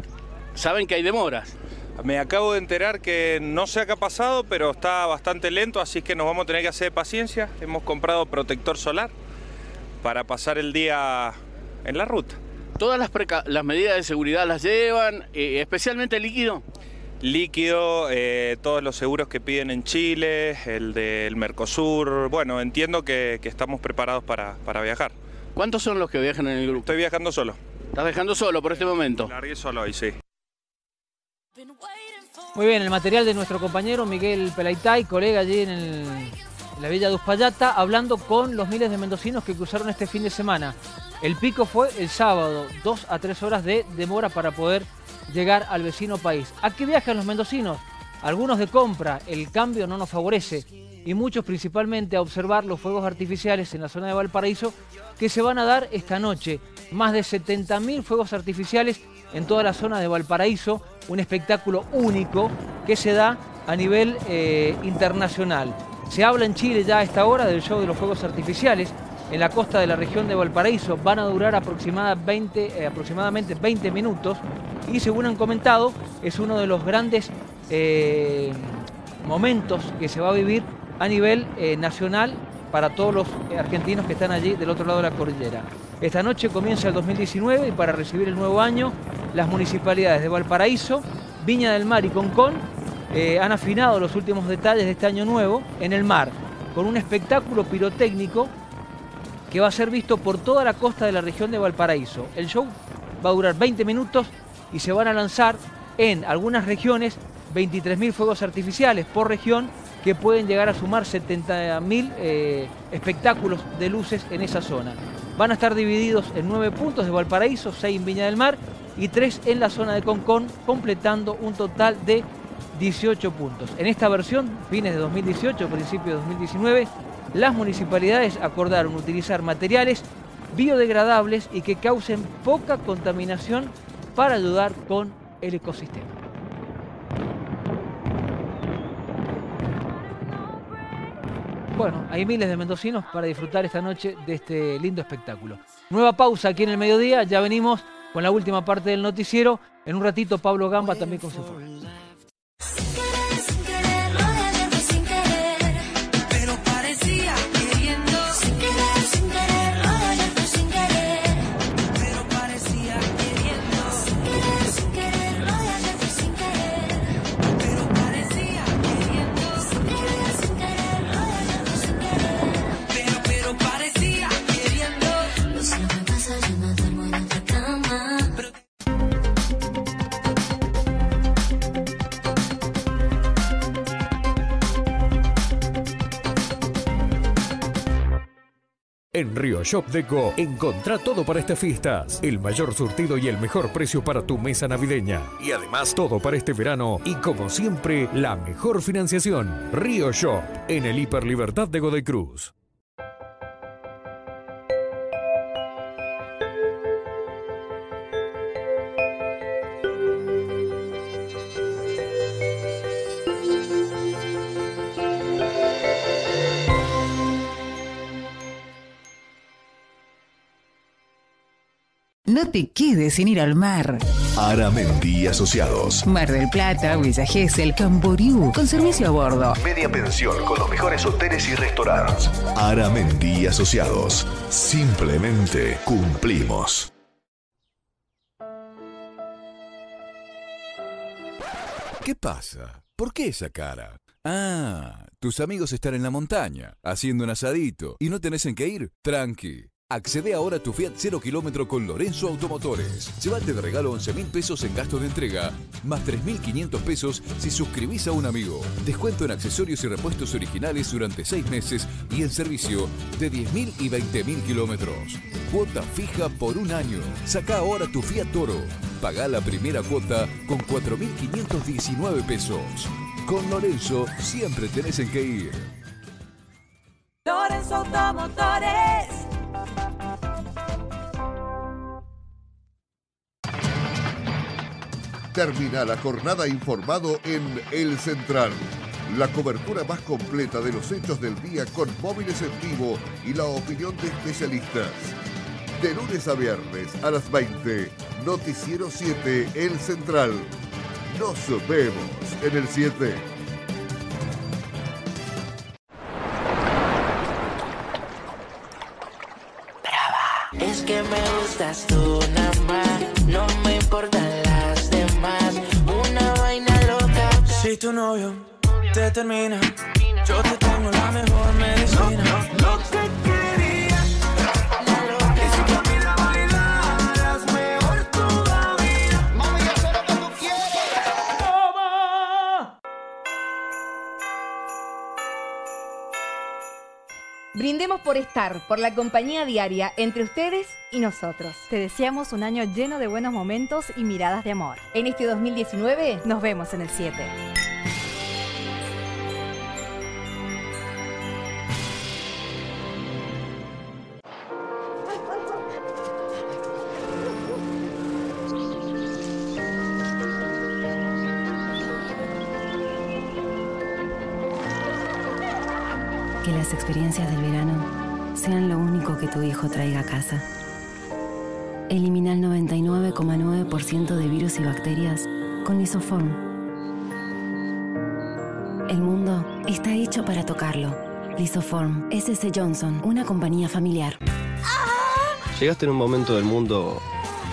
[SPEAKER 32] ¿Saben que hay demoras?
[SPEAKER 34] Me acabo de enterar que no sé qué ha pasado, pero está bastante lento, así que nos vamos a tener que hacer paciencia. Hemos comprado protector solar para pasar el día en la ruta.
[SPEAKER 32] ¿Todas las, preca- las medidas de seguridad las llevan, eh, especialmente el líquido?
[SPEAKER 34] Líquido, eh, todos los seguros que piden en Chile, el del Mercosur. Bueno, entiendo que, que estamos preparados para, para viajar.
[SPEAKER 32] ¿Cuántos son los que viajan en el grupo?
[SPEAKER 34] Estoy viajando solo.
[SPEAKER 32] ¿Estás viajando solo por este momento?
[SPEAKER 34] Largué solo hoy, sí.
[SPEAKER 4] Muy bien, el material de nuestro compañero Miguel Pelaitay, colega allí en, el- la Villa de Uspallata, hablando con los miles de mendocinos que cruzaron este fin de semana. El pico fue el sábado, dos a tres horas de demora para poder llegar al vecino país. ¿A qué viajan los mendocinos? Algunos de compra, el cambio no nos favorece y muchos principalmente a observar los fuegos artificiales en la zona de Valparaíso que se van a dar esta noche. Más de 70.000 fuegos artificiales en toda la zona de Valparaíso, un espectáculo único que se da a nivel eh, internacional. Se habla en Chile ya a esta hora del show de los fuegos artificiales. En la costa de la región de Valparaíso van a durar aproximada 20, eh, aproximadamente 20 minutos y según han comentado es uno de los grandes eh, momentos que se va a vivir a nivel eh, nacional para todos los argentinos que están allí del otro lado de la cordillera. Esta noche comienza el 2019 y para recibir el nuevo año, las municipalidades de Valparaíso, Viña del Mar y Concón eh, han afinado los últimos detalles de este año nuevo en el mar, con un espectáculo pirotécnico que va a ser visto por toda la costa de la región de Valparaíso. El show va a durar 20 minutos y se van a lanzar en algunas regiones 23.000 fuegos artificiales por región que pueden llegar a sumar 70.000 eh, espectáculos de luces en esa zona. Van a estar divididos en nueve puntos de Valparaíso, seis en Viña del Mar y tres en la zona de Concón, completando un total de 18 puntos. En esta versión, fines de 2018, principio de 2019, las municipalidades acordaron utilizar materiales biodegradables y que causen poca contaminación para ayudar con el ecosistema. Bueno, hay miles de mendocinos para disfrutar esta noche de este lindo espectáculo. Nueva pausa aquí en el mediodía, ya venimos con la última parte del noticiero. En un ratito Pablo Gamba también con su informe.
[SPEAKER 35] En
[SPEAKER 9] Río Shop Deco, encontrá todo para estas fiestas. El mayor surtido y el mejor precio para tu mesa navideña. Y además todo para este verano y como siempre, la mejor financiación. Río Shop, en el Hiper Libertad de Godoy Cruz.
[SPEAKER 36] No te quedes sin ir al mar.
[SPEAKER 37] Aramendi Asociados.
[SPEAKER 36] Mar del Plata, Villa Gesell, Camboriú, con servicio a bordo.
[SPEAKER 37] Media pensión con los mejores hoteles y restaurantes. Aramendi Asociados. Simplemente cumplimos.
[SPEAKER 38] ¿Qué pasa? ¿Por qué esa cara? Ah, tus amigos están en la montaña, haciendo un asadito, y no tenés en qué ir. Tranqui. Accede ahora a tu Fiat 0 kilómetro con Lorenzo Automotores. Llévate de regalo 11 mil pesos en gastos de entrega, más 3.500 pesos si suscribís a un amigo. Descuento en accesorios y repuestos originales durante 6 meses y en servicio de 10.000 y 20.000 kilómetros. Cuota fija por un año. Saca ahora tu Fiat Toro. Paga la primera cuota con 4.519 pesos. Con Lorenzo siempre tenés en qué ir.
[SPEAKER 39] Lorenzo Automotores.
[SPEAKER 19] Termina la jornada informado en El Central. La cobertura más completa de los hechos del día con móviles en vivo y la opinión de especialistas. De lunes a viernes a las 20, Noticiero 7 El Central. Nos vemos en el 7.
[SPEAKER 40] Es que me gustas tú
[SPEAKER 41] Si tu novio te termina, yo te tengo la mejor
[SPEAKER 42] Brindemos por estar, por la compañía diaria entre ustedes y nosotros.
[SPEAKER 22] Te deseamos un año lleno de buenos momentos y miradas de amor.
[SPEAKER 42] En este 2019
[SPEAKER 22] Nos vemos en el 7.
[SPEAKER 43] Que las experiencias del verano sean lo único que tu hijo traiga a casa. Elimina el 99,9% de virus y bacterias con Lisoform. El mundo está hecho para tocarlo. Lisoform, SS Johnson, una compañía familiar.
[SPEAKER 29] Llegaste en un momento del mundo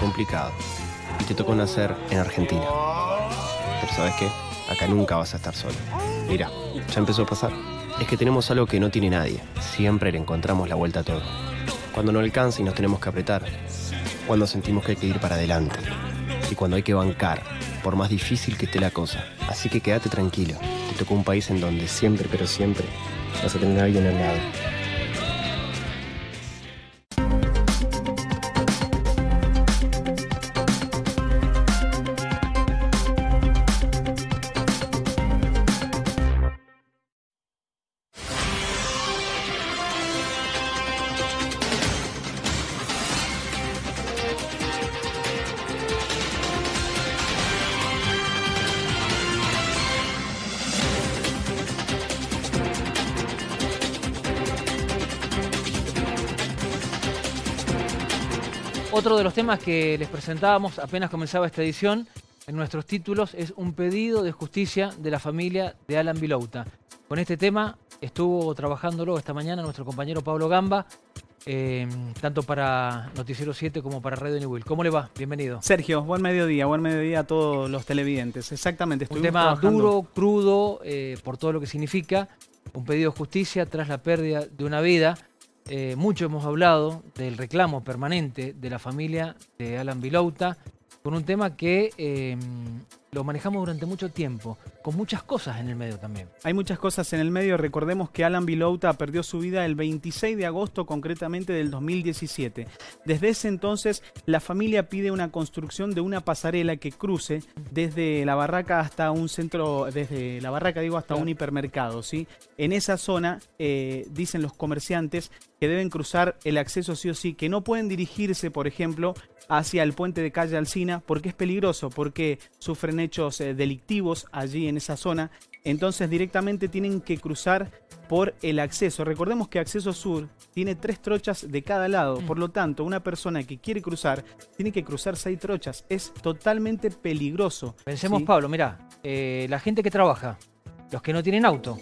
[SPEAKER 29] complicado y te tocó nacer en Argentina. Pero ¿sabes qué? Acá nunca vas a estar solo. Mira, ya empezó a pasar. Es que tenemos algo que no tiene nadie. Siempre le encontramos la vuelta a todo. Cuando no alcanza y nos tenemos que apretar. Cuando sentimos que hay que ir para adelante. Y cuando hay que bancar, por más difícil que esté la cosa. Así que quédate tranquilo. Te tocó un país en donde siempre, pero siempre, vas a tener a alguien al lado.
[SPEAKER 4] Temas que les presentábamos apenas comenzaba esta edición en nuestros títulos es un pedido de justicia de la familia de Alan Vilouta. Con este tema estuvo trabajándolo esta mañana nuestro compañero Pablo Gamba, eh, tanto para Noticiero 7 como para Radio New Will. ¿Cómo le va? Bienvenido.
[SPEAKER 44] Sergio, buen mediodía, buen mediodía a todos los televidentes. Exactamente,
[SPEAKER 4] Un tema
[SPEAKER 44] trabajando-
[SPEAKER 4] duro, crudo, eh, por todo lo que significa. Un pedido de justicia tras la pérdida de una vida. Eh, mucho hemos hablado del reclamo permanente de la familia de Alan Vilouta con un tema que eh, lo manejamos durante mucho tiempo, con muchas cosas en el medio también.
[SPEAKER 44] Hay muchas cosas en el medio. Recordemos que Alan Vilouta perdió su vida el 26 de agosto, concretamente del 2017. Desde ese entonces, la familia pide una construcción de una pasarela que cruce desde la barraca hasta un centro, desde la barraca digo hasta un hipermercado, ¿sí? En esa zona, eh, dicen los comerciantes que deben cruzar el acceso sí o sí, que no pueden dirigirse, por ejemplo, hacia el puente de calle Alcina, porque es peligroso, porque sufren hechos eh, delictivos allí en esa zona. Entonces directamente tienen que cruzar por el acceso. Recordemos que Acceso Sur tiene tres trochas de cada lado, por lo tanto, una persona que quiere cruzar tiene que cruzar seis trochas. Es totalmente peligroso.
[SPEAKER 4] Pensemos,
[SPEAKER 44] ¿sí?
[SPEAKER 4] Pablo, mira, la gente que trabaja, los que no tienen auto,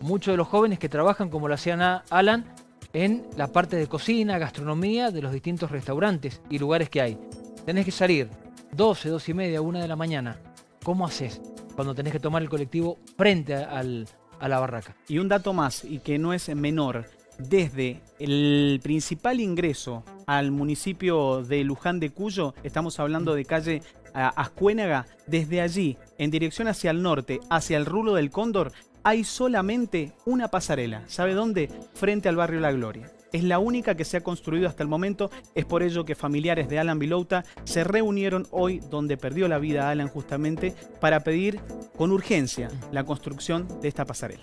[SPEAKER 4] muchos de los jóvenes que trabajan como lo hacían a- Alan en la parte de cocina, gastronomía de los distintos restaurantes y lugares que hay. Tenés que salir 12, 12 y media, 1 de la mañana. ¿Cómo haces cuando tenés que tomar el colectivo frente al- a la barraca?
[SPEAKER 44] Y un dato más, y que no es menor, desde el principal ingreso al municipio de Luján de Cuyo, estamos hablando de calle Ascuénaga, desde allí, en dirección hacia el norte, hacia el rulo del Cóndor, hay solamente una pasarela. ¿Sabe dónde? Frente al barrio La Gloria. Es la única que se ha construido hasta el momento, es por ello que familiares de Alan Vilouta se reunieron hoy donde perdió la vida Alan justamente para pedir con urgencia la construcción de esta pasarela.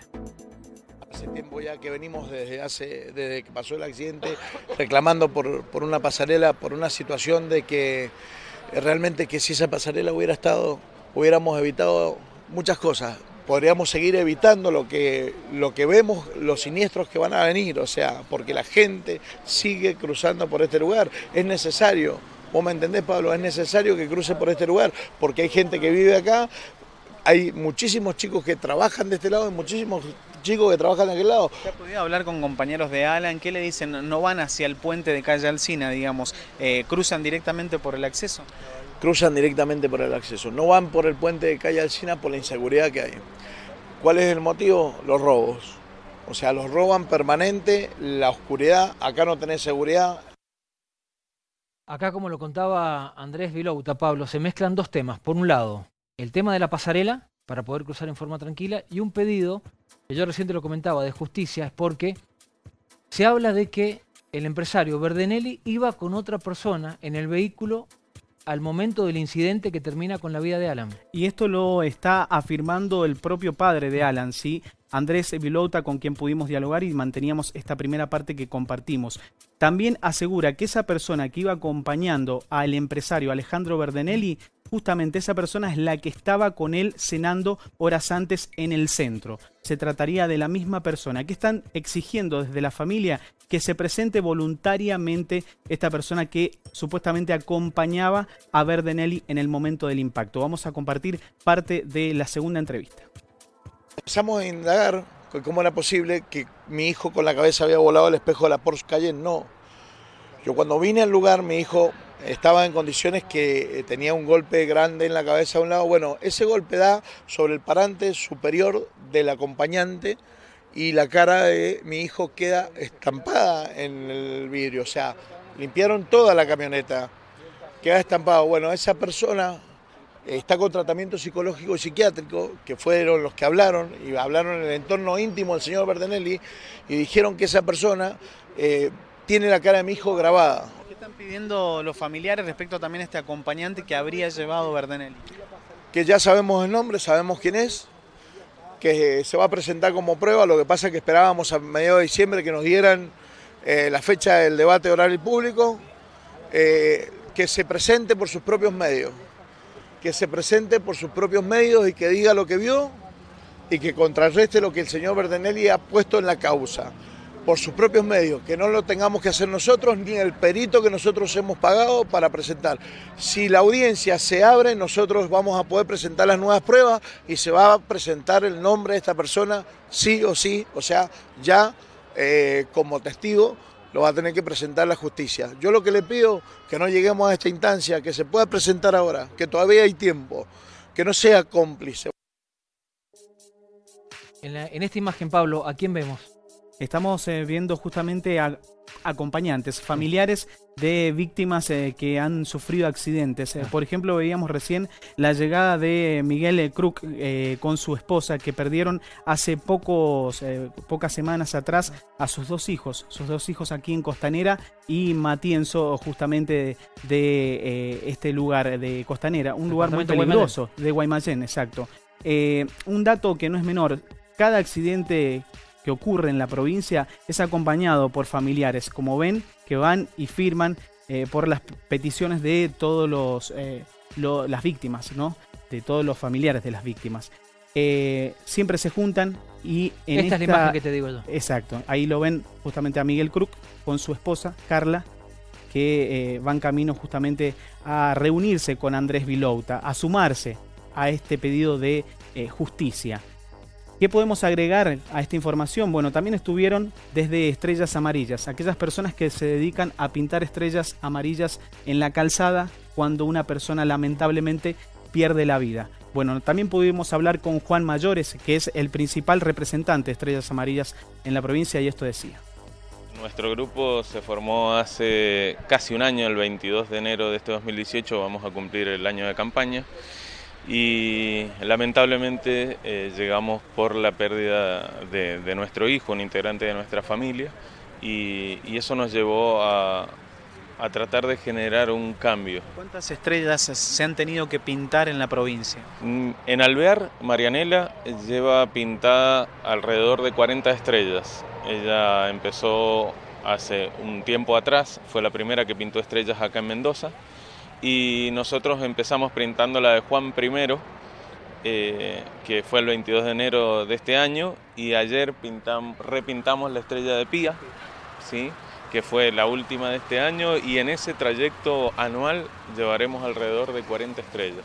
[SPEAKER 45] Hace tiempo ya que venimos desde hace, desde que pasó el accidente, reclamando por, por una pasarela, por una situación de que realmente que si esa pasarela hubiera estado, hubiéramos evitado muchas cosas. Podríamos seguir evitando lo que, lo que vemos, los siniestros que van a venir, o sea, porque la gente sigue cruzando por este lugar. Es necesario, vos me entendés Pablo, es necesario que cruce por este lugar, porque hay gente que vive acá, hay muchísimos chicos que trabajan de este lado y muchísimos chicos que trabajan de aquel lado.
[SPEAKER 44] ¿Usted ha podido hablar con compañeros de Alan? ¿Qué le dicen? ¿No van hacia el puente de calle Alcina, digamos? Eh, ¿Cruzan directamente por el acceso?
[SPEAKER 45] Cruzan directamente por el acceso, no van por el puente de calle Alcina por la inseguridad que hay. ¿Cuál es el motivo? Los robos. O sea, los roban permanente, la oscuridad, acá no tenés seguridad,
[SPEAKER 4] Acá, como lo contaba Andrés Vilouta, Pablo, se mezclan dos temas. Por un lado, el tema de la pasarela, para poder cruzar en forma tranquila, y un pedido, que yo reciente lo comentaba, de justicia, es porque se habla de que el empresario Verdenelli iba con otra persona en el vehículo al momento del incidente que termina con la vida de Alan.
[SPEAKER 44] Y esto lo está afirmando el propio padre de Alan, ¿sí? Andrés Vilouta, con quien pudimos dialogar y manteníamos esta primera parte que compartimos. También asegura que esa persona que iba acompañando al empresario Alejandro Verdenelli, justamente esa persona es la que estaba con él cenando horas antes en el centro. Se trataría de la misma persona. que están exigiendo desde la familia? Que se presente voluntariamente esta persona que supuestamente acompañaba a Verdenelli en el momento del impacto. Vamos a compartir parte de la segunda entrevista.
[SPEAKER 45] Empezamos a indagar cómo era posible que mi hijo con la cabeza había volado al espejo de la Porsche Cayenne. No. Yo cuando vine al lugar, mi hijo estaba en condiciones que eh, tenía un golpe grande en la cabeza de un lado. Bueno, ese golpe da sobre el parante superior del acompañante y la cara de mi hijo queda estampada en el vidrio. O sea, limpiaron toda la camioneta, queda estampado. Bueno, esa persona está con tratamiento psicológico y psiquiátrico, que fueron los que hablaron, y hablaron en el entorno íntimo del señor Bertinelli, y dijeron que esa persona eh, tiene la cara de mi hijo grabada.
[SPEAKER 44] ¿Qué están pidiendo los familiares respecto también a este acompañante que habría llevado Verdenelli?
[SPEAKER 45] Que ya sabemos el nombre, sabemos quién es, que se va a presentar como prueba, lo que pasa es que esperábamos a mediados de diciembre que nos dieran eh, la fecha del debate oral y público, eh, que se presente por sus propios medios que se presente por sus propios medios y que diga lo que vio y que contrarreste lo que el señor Berdenelli ha puesto en la causa, por sus propios medios, que no lo tengamos que hacer nosotros ni el perito que nosotros hemos pagado para presentar. Si la audiencia se abre, nosotros vamos a poder presentar las nuevas pruebas y se va a presentar el nombre de esta persona sí o sí, o sea, ya eh, como testigo lo va a tener que presentar la justicia. Yo lo que le pido, que no lleguemos a esta instancia, que se pueda presentar ahora, que todavía hay tiempo, que no sea cómplice.
[SPEAKER 4] En, esta imagen, Pablo, ¿a quién vemos?
[SPEAKER 44] Estamos eh, viendo justamente a acompañantes, familiares de víctimas eh, que han sufrido accidentes. Eh, por ejemplo, veíamos recién la llegada de Miguel Kruk eh, con su esposa, que perdieron hace pocos, pocas semanas atrás a sus dos hijos, sus dos hijos aquí en Costanera y Matienzo, justamente de, de, este lugar de Costanera, un lugar muy
[SPEAKER 4] Guaymallén.
[SPEAKER 44] peligroso, de Guaymallén, exacto. Un dato que no es menor, cada accidente que ocurre en la provincia es acompañado por familiares, como ven, que van y firman eh, por las peticiones de todos los eh, lo- las víctimas, ¿no? De todos los familiares de las víctimas. Eh, siempre se juntan y en
[SPEAKER 4] Esta es la imagen que te digo yo.
[SPEAKER 44] Exacto. Ahí lo ven justamente a Miguel Kruk con su esposa, Carla, que van camino justamente a reunirse con Andrés Vilouta, a sumarse a este pedido de justicia. ¿Qué podemos agregar a esta información? Bueno, también estuvieron desde Estrellas Amarillas, aquellas personas que se dedican a pintar estrellas amarillas en la calzada cuando una persona lamentablemente pierde la vida. Bueno, también pudimos hablar con Juan Mayores, que es el principal representante de Estrellas Amarillas en la provincia, y esto decía.
[SPEAKER 46] Nuestro grupo se formó hace casi un año, el 22 de enero de este 2018, vamos a cumplir el año de campaña y lamentablemente eh, llegamos por la pérdida de, de nuestro hijo, un integrante de nuestra familia, y, y eso nos llevó a, a tratar de generar un cambio.
[SPEAKER 47] ¿Cuántas estrellas se han tenido que pintar en la provincia?
[SPEAKER 46] Mm, En Alvear, Marianela lleva pintada alrededor de 40 estrellas. Ella empezó hace un tiempo atrás, fue la primera que pintó estrellas acá en Mendoza. Y nosotros empezamos pintando la de Juan I, eh, que fue el 22 de enero de este año. Y ayer pintam- repintamos la estrella de Pía, ¿sí? que fue la última de este año. Y en ese trayecto anual llevaremos alrededor de 40 estrellas.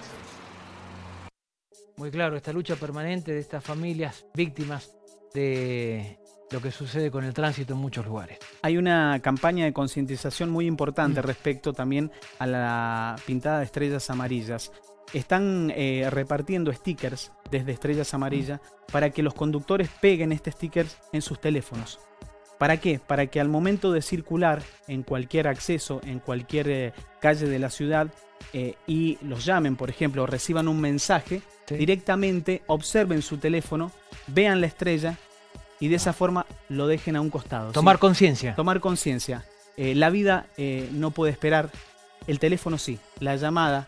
[SPEAKER 4] Muy claro, esta lucha permanente de estas familias víctimas de lo que sucede con el tránsito en muchos lugares.
[SPEAKER 44] Hay una campaña de concientización muy importante respecto también a la pintada de estrellas amarillas. Están eh, repartiendo stickers desde Estrellas Amarillas para que los conductores peguen este sticker en sus teléfonos. ¿Para qué? Para que al momento de circular en cualquier acceso, en cualquier eh, calle de la ciudad, eh, y los llamen, por ejemplo, reciban un mensaje, directamente observen su teléfono, vean la estrella y de esa forma lo dejen a un costado.
[SPEAKER 4] Tomar
[SPEAKER 44] ¿sí?
[SPEAKER 4] conciencia.
[SPEAKER 44] Tomar conciencia. Eh, la vida eh, no puede esperar, el teléfono sí, la llamada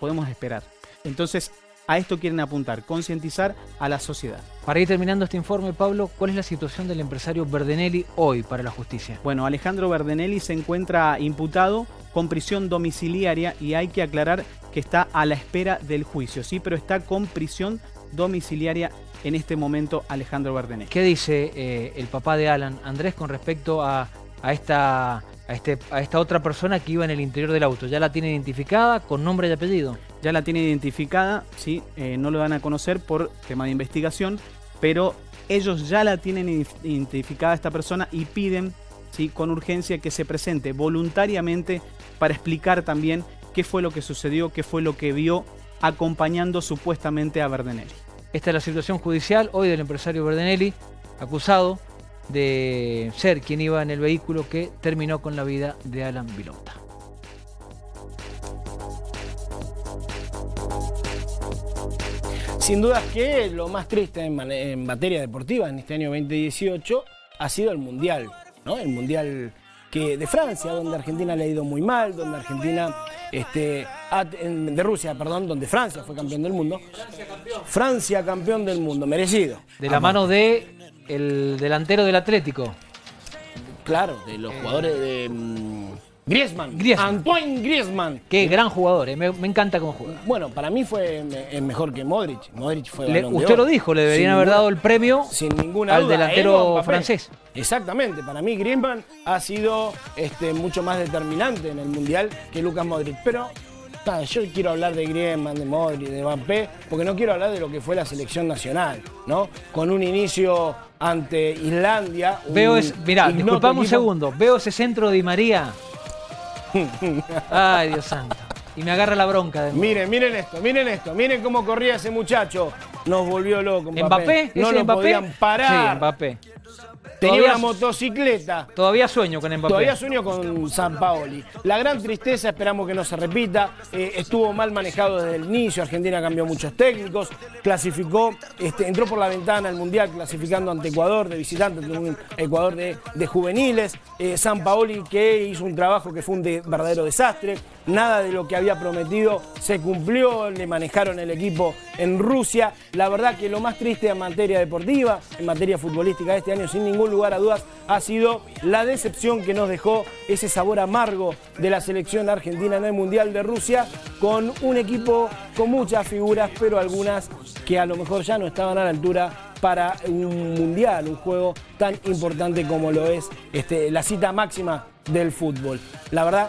[SPEAKER 44] podemos esperar. Entonces, a esto quieren apuntar, concientizar a la sociedad.
[SPEAKER 4] Para ir terminando este informe, Pablo, ¿cuál es la situación del empresario Verdenelli hoy para la justicia?
[SPEAKER 44] Bueno, Alejandro Verdenelli se encuentra imputado con prisión domiciliaria y hay que aclarar que está a la espera del juicio, sí, pero está con prisión domiciliaria en este momento Alejandro Verdenelli.
[SPEAKER 4] ¿Qué dice eh, el papá de Alan, Andrés, con respecto a, a esta, a, este, a esta otra persona que iba en el interior del auto? ¿Ya la tiene identificada con nombre y apellido?
[SPEAKER 44] Ya la tiene identificada, sí, eh, no lo dan a conocer por tema de investigación, pero ellos ya la tienen ident- identificada esta persona y piden ¿sí? con urgencia que se presente voluntariamente para explicar también qué fue lo que sucedió, qué fue lo que vio acompañando supuestamente a Verdenelli.
[SPEAKER 4] Esta es la situación judicial hoy del empresario Verdenelli, acusado de ser quien iba en el vehículo que terminó con la vida de Alan Vilota.
[SPEAKER 5] Sin dudas que lo más triste en, en materia deportiva en este año 2018 ha sido el Mundial, ¿no? El Mundial que de Francia, donde Argentina le ha ido muy mal, donde Argentina, este, de Rusia, perdón, donde Francia fue campeón del mundo. Francia campeón del mundo, merecido.
[SPEAKER 4] De la mano de el delantero del Atlético.
[SPEAKER 5] Claro, de los jugadores de mm, Griezmann,
[SPEAKER 4] Griezmann.
[SPEAKER 5] Antoine Griezmann.
[SPEAKER 4] Qué gran jugador, eh, me, me encanta cómo juega.
[SPEAKER 5] Bueno, para mí fue me- es mejor que Modric. Modric fue
[SPEAKER 4] Le-
[SPEAKER 5] Balón de
[SPEAKER 4] usted lo dijo, le deberían
[SPEAKER 5] Sin
[SPEAKER 4] haber
[SPEAKER 5] ninguna-
[SPEAKER 4] dado el premio
[SPEAKER 5] sin ninguna
[SPEAKER 4] al
[SPEAKER 5] duda,
[SPEAKER 4] delantero francés.
[SPEAKER 5] Exactamente, para mí Griezmann ha sido este, mucho más determinante en el Mundial que Lucas Modric. Pero ta, yo quiero hablar de Griezmann, de Modric, de Mbappé, porque no quiero hablar de lo que fue la selección nacional, ¿no? Con un inicio ante Islandia.
[SPEAKER 4] Veo es, mirá, disculpame un segundo, veo ese centro de Di María. Ay, Dios santo. Y me agarra la bronca de.
[SPEAKER 5] Miren, miren esto, miren esto, miren cómo corría ese muchacho. Nos volvió loco.
[SPEAKER 4] ¿Mbappé?
[SPEAKER 5] No
[SPEAKER 4] ¿Ese
[SPEAKER 5] lo
[SPEAKER 4] Mbappé?
[SPEAKER 5] podían parar.
[SPEAKER 4] Sí, Mbappé.
[SPEAKER 5] Tenía
[SPEAKER 4] Todavía-
[SPEAKER 5] una motocicleta.
[SPEAKER 4] Todavía sueño con Mbappé.
[SPEAKER 5] Todavía sueño con San Paoli. La gran tristeza, esperamos que no se repita. eh, estuvo mal manejado desde el inicio. Argentina cambió muchos técnicos. Clasificó, este, entró por la ventana al Mundial clasificando ante Ecuador de visitante, ante un Ecuador de, de juveniles. Eh, San Paoli que hizo un trabajo que fue un de- verdadero desastre. Nada de lo que había prometido se cumplió. Le manejaron el equipo en Rusia. La verdad que lo más triste en materia deportiva, en materia futbolística de este año, sin ningún lugar a dudas, ha sido la decepción que nos dejó ese sabor amargo de la selección argentina en el Mundial de Rusia, con un equipo con muchas figuras, pero algunas que a lo mejor ya no estaban a la altura para un mundial, un juego tan importante como lo es este, la cita máxima del fútbol. La verdad,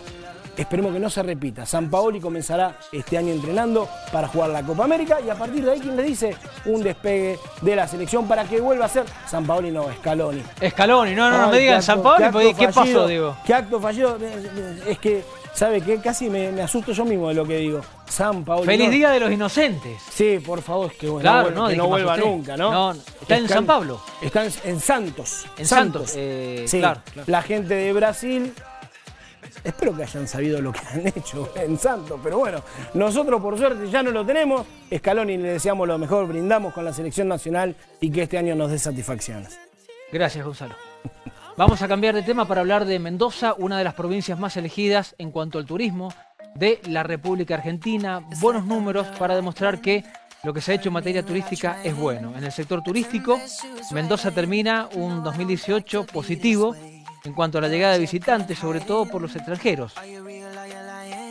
[SPEAKER 5] Esperemos que no se repita. San Paoli comenzará este año entrenando para jugar la Copa América y a partir de ahí, ¿quién le dice? Un despegue de la selección para que vuelva a ser San Paoli, no, Scaloni.
[SPEAKER 4] Scaloni, no, no, no me digan
[SPEAKER 5] qué
[SPEAKER 4] San
[SPEAKER 5] acto-
[SPEAKER 4] Paoli,
[SPEAKER 5] qué
[SPEAKER 4] porque
[SPEAKER 5] acto
[SPEAKER 4] ¿qué pasó, digo?
[SPEAKER 5] ¿Qué acto fallido? Es que, ¿sabe qué? Casi me, me asusto yo mismo de lo que digo. San Paoli.
[SPEAKER 4] Feliz
[SPEAKER 5] no.
[SPEAKER 4] Día de los Inocentes.
[SPEAKER 5] Sí, por favor, que bueno,
[SPEAKER 4] Claro, no,
[SPEAKER 5] que
[SPEAKER 4] ¿de
[SPEAKER 5] no
[SPEAKER 4] qué más
[SPEAKER 5] vuelva
[SPEAKER 4] usted?
[SPEAKER 5] nunca, ¿no?
[SPEAKER 4] No, está en San Pablo.
[SPEAKER 5] Está en, en Santos.
[SPEAKER 4] En Santos, eh,
[SPEAKER 5] sí,
[SPEAKER 4] claro, claro.
[SPEAKER 5] la gente de Brasil. Espero que hayan sabido lo que han hecho en Santos, pero bueno, nosotros por suerte ya no lo tenemos. Scaloni le deseamos lo mejor, brindamos con la selección nacional y que este año nos dé satisfacciones.
[SPEAKER 4] Gracias, Gonzalo. Vamos a cambiar de tema para hablar de Mendoza, una de las provincias más elegidas en cuanto al turismo de la República Argentina. Buenos números para demostrar que lo que se ha hecho en materia turística es bueno. En el sector turístico, Mendoza termina un 2018 positivo en cuanto a la llegada de visitantes, sobre todo por los extranjeros.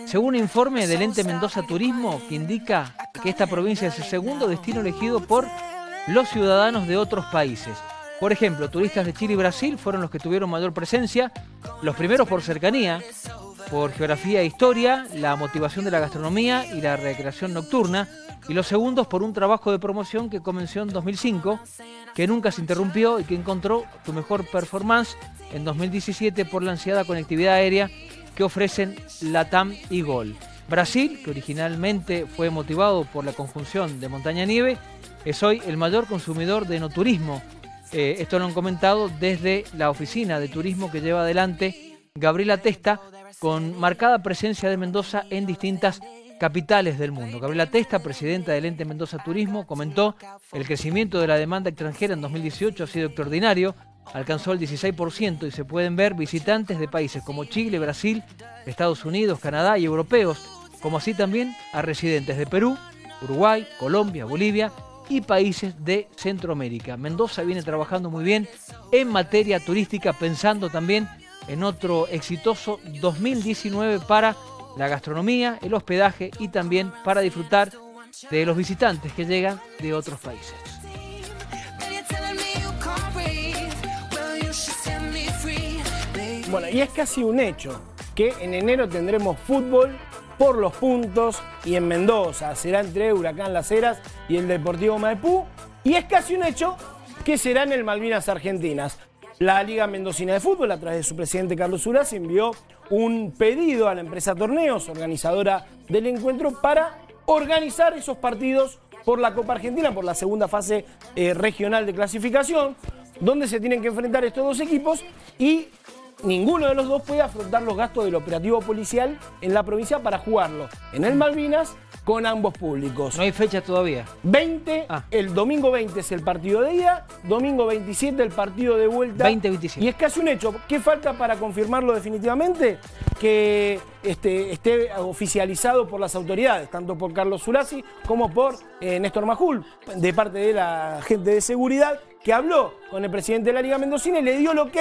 [SPEAKER 4] Según un informe del ente Mendoza Turismo, que indica que esta provincia es el segundo destino elegido por los ciudadanos de otros países. Por ejemplo, turistas de Chile y Brasil fueron los que tuvieron mayor presencia, los primeros por cercanía, por geografía e historia, la motivación de la gastronomía y la recreación nocturna, y los segundos por un trabajo de promoción que comenzó en 2005, que nunca se interrumpió y que encontró su mejor performance en 2017 por la ansiada conectividad aérea que ofrecen LATAM y GOL. Brasil, que originalmente fue motivado por la conjunción de montaña-nieve, es hoy el mayor consumidor de no turismo. Eh, esto lo han comentado desde la oficina de turismo que lleva adelante Gabriela Testa, con marcada presencia de Mendoza en distintas capitales del mundo. Gabriela Testa, presidenta del ente Mendoza Turismo, comentó el crecimiento de la demanda extranjera en 2018 ha sido extraordinario, alcanzó el 16% y se pueden ver visitantes de países como Chile, Brasil, Estados Unidos, Canadá y europeos, como así también a residentes de Perú, Uruguay, Colombia, Bolivia y países de Centroamérica. Mendoza viene trabajando muy bien en materia turística, pensando también en otro exitoso 2019 para la gastronomía, el hospedaje y también para disfrutar de los visitantes que llegan de otros países.
[SPEAKER 5] Bueno, y es casi un hecho que en enero tendremos fútbol por los puntos y en Mendoza será entre Huracán Las Heras y el Deportivo Maipú. Y es casi un hecho que será en el Malvinas Argentinas. La Liga Mendocina de Fútbol, a través de su presidente Carlos Uraz, envió un pedido a la empresa Torneos, organizadora del encuentro, para organizar esos partidos por la Copa Argentina, por la segunda fase eh, regional de clasificación, donde se tienen que enfrentar estos dos equipos y ninguno de los dos puede afrontar los gastos del operativo policial en la provincia para jugarlo en el Malvinas con ambos públicos.
[SPEAKER 4] No hay fecha todavía.
[SPEAKER 5] 20, el domingo 20 es el partido de ida, domingo 27 el partido de vuelta.
[SPEAKER 4] 20-27.
[SPEAKER 5] Y es casi un hecho. ¿Qué falta para confirmarlo definitivamente? Que este, esté oficializado por las autoridades, tanto por Carlos Zulasi como por eh, Néstor Majul, de parte de la gente de seguridad, que habló con el presidente de la Liga Mendocina y le dio el ok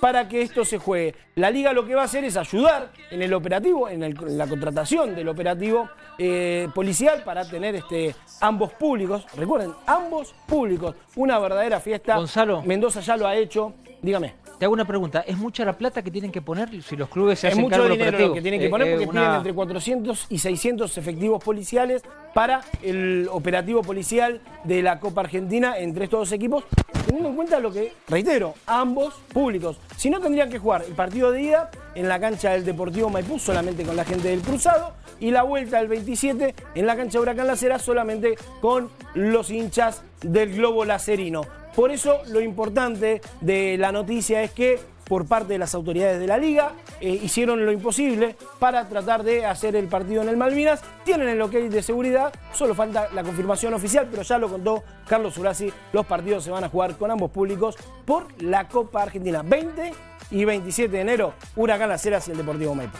[SPEAKER 5] para que esto se juegue. La Liga lo que va a hacer es ayudar en el operativo, en, el- en la contratación del operativo eh, policial para tener este, ambos públicos. Recuerden, ambos públicos. Una verdadera fiesta.
[SPEAKER 4] Gonzalo.
[SPEAKER 5] Mendoza ya lo ha hecho. Dígame.
[SPEAKER 4] Te hago una pregunta. ¿Es mucha la plata que tienen que poner si los clubes se
[SPEAKER 5] Es
[SPEAKER 4] hacen
[SPEAKER 5] mucho
[SPEAKER 4] cargo
[SPEAKER 5] dinero
[SPEAKER 4] operativo?
[SPEAKER 5] lo que tienen que
[SPEAKER 4] Eh,
[SPEAKER 5] poner
[SPEAKER 4] eh,
[SPEAKER 5] porque
[SPEAKER 4] una-
[SPEAKER 5] piden entre 400 y 600 efectivos policiales para el operativo policial de la Copa Argentina entre estos dos equipos, teniendo en cuenta lo que, reitero, ambos públicos. Si no, tendrían que jugar el partido de ida en la cancha del Deportivo Maipú solamente con la gente del Cruzado y la vuelta del 27 en la cancha de Huracán Las Heras solamente con los hinchas del Globo Lacerino. Por eso lo importante de la noticia es que por parte de las autoridades de la liga eh, hicieron lo imposible para tratar de hacer el partido en el Malvinas. Tienen el ok de seguridad, solo falta la confirmación oficial, pero ya lo contó Carlos Urasi, los partidos se van a jugar con ambos públicos por la Copa Argentina 20 y 27 de enero, Huracán Las Heras y el Deportivo Maipo.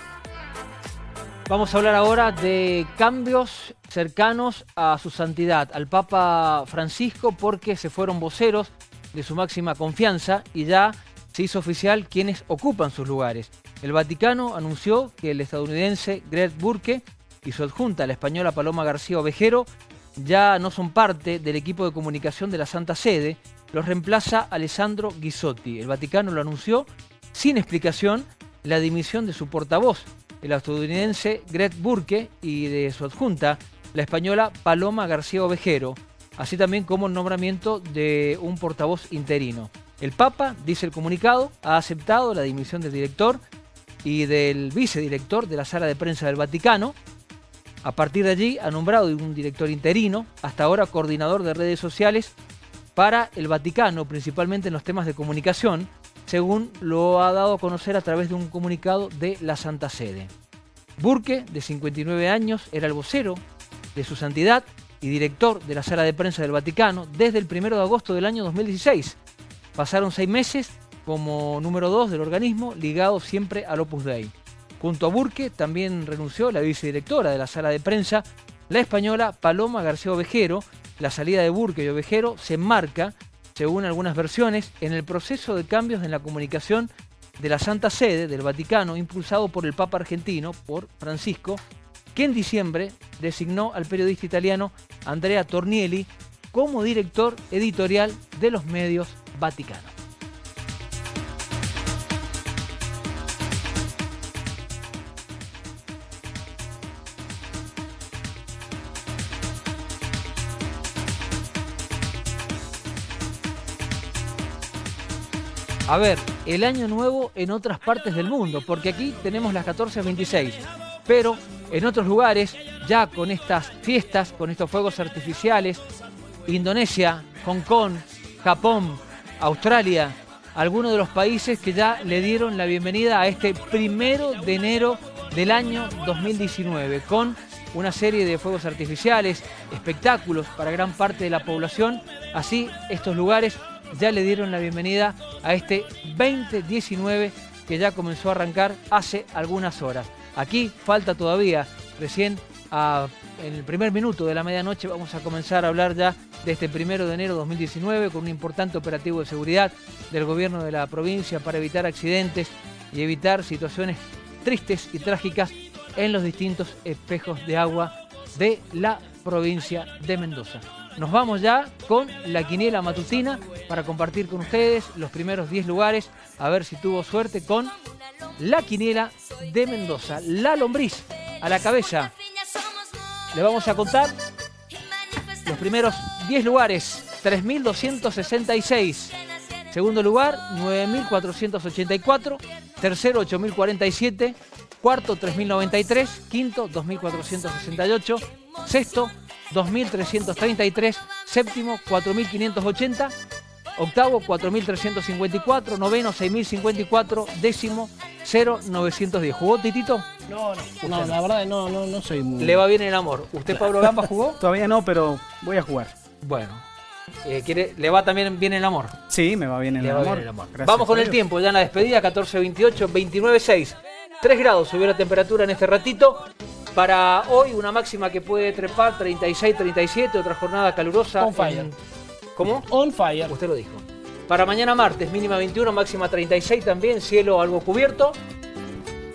[SPEAKER 4] Vamos a hablar ahora de cambios cercanos a su santidad, al Papa Francisco, porque se fueron voceros de su máxima confianza y ya se hizo oficial quienes ocupan sus lugares. El Vaticano anunció que el estadounidense Greg Burke y su adjunta, la española Paloma García Ovejero, ya no son parte del equipo de comunicación de la Santa Sede. Los reemplaza Alessandro Ghisotti. El Vaticano lo anunció sin explicación la dimisión de su portavoz, el estadounidense Greg Burke, y de su adjunta, la española Paloma García Ovejero, así también como el nombramiento de un portavoz interino. El Papa, dice el comunicado, ha aceptado la dimisión del director y del vicedirector de la sala de prensa del Vaticano. A partir de allí ha nombrado un director interino, hasta ahora coordinador de redes sociales para el Vaticano, principalmente en los temas de comunicación, según lo ha dado a conocer a través de un comunicado de la Santa Sede. Burke, de 59 años, era el vocero de su santidad y director de la sala de prensa del Vaticano desde el 1 de agosto del año 2016. Pasaron seis meses como número dos del organismo, ligado siempre al Opus Dei. Junto a Burke también renunció la vicedirectora de la sala de prensa, la española Paloma García Ovejero. La salida de Burke y Ovejero se enmarca, según algunas versiones, en el proceso de cambios en la comunicación de la Santa Sede del Vaticano, impulsado por el Papa argentino, por Francisco, que en diciembre designó al periodista italiano Andrea Tornielli como director editorial de los medios Vaticano. A ver, el año nuevo en otras partes del mundo, porque aquí tenemos las 14.26, pero en otros lugares, ya con estas fiestas, con estos fuegos artificiales, Indonesia, Hong Kong, Japón, Australia, algunos de los países que ya le dieron la bienvenida a este primero de enero del año 2019, con una serie de fuegos artificiales, espectáculos para gran parte de la población. Así, estos lugares ya le dieron la bienvenida a este 2019 que ya comenzó a arrancar hace algunas horas. Aquí falta todavía, recién en el primer minuto de la medianoche vamos a comenzar a hablar ya de este primero de enero 2019 con un importante operativo de seguridad del gobierno de la provincia para evitar accidentes y evitar situaciones tristes y trágicas en los distintos espejos de agua de la provincia de Mendoza. Nos vamos ya con la quiniela matutina para compartir con ustedes los primeros 10 lugares, a ver si tuvo suerte con la quiniela de Mendoza. La lombriz a la cabeza. Le vamos a contar los primeros 10 lugares. 3.266. Segundo lugar, 9.484. Tercero, 8.047. Cuarto, 3.093. Quinto, 2.468. Sexto, 2.333. Séptimo, 4.580. Octavo, 4.354. Noveno, 6.054. Décimo, 0.910. ¿Jugó Titito?
[SPEAKER 5] No, no,
[SPEAKER 4] Usted
[SPEAKER 5] no, la verdad no, no, no soy muy...
[SPEAKER 4] Le va bien el amor. ¿Usted, Pablo Gamba, jugó?
[SPEAKER 44] Todavía no, pero voy a jugar.
[SPEAKER 4] Bueno. Eh, ¿quiere- ¿Le va también bien el amor?
[SPEAKER 44] Sí, me va bien el
[SPEAKER 4] va
[SPEAKER 44] amor.
[SPEAKER 4] bien el amor.
[SPEAKER 44] Gracias
[SPEAKER 4] Vamos con el tiempo, ya en la despedida, 14.28, 29.6. 3 grados subió la temperatura en este ratito. Para hoy, una máxima que puede trepar 36, 37, otra jornada calurosa.
[SPEAKER 5] On fire.
[SPEAKER 4] en- ¿Cómo?
[SPEAKER 5] On fire.
[SPEAKER 4] Usted lo dijo. Para mañana martes, mínima 21, máxima 36 también, cielo algo cubierto.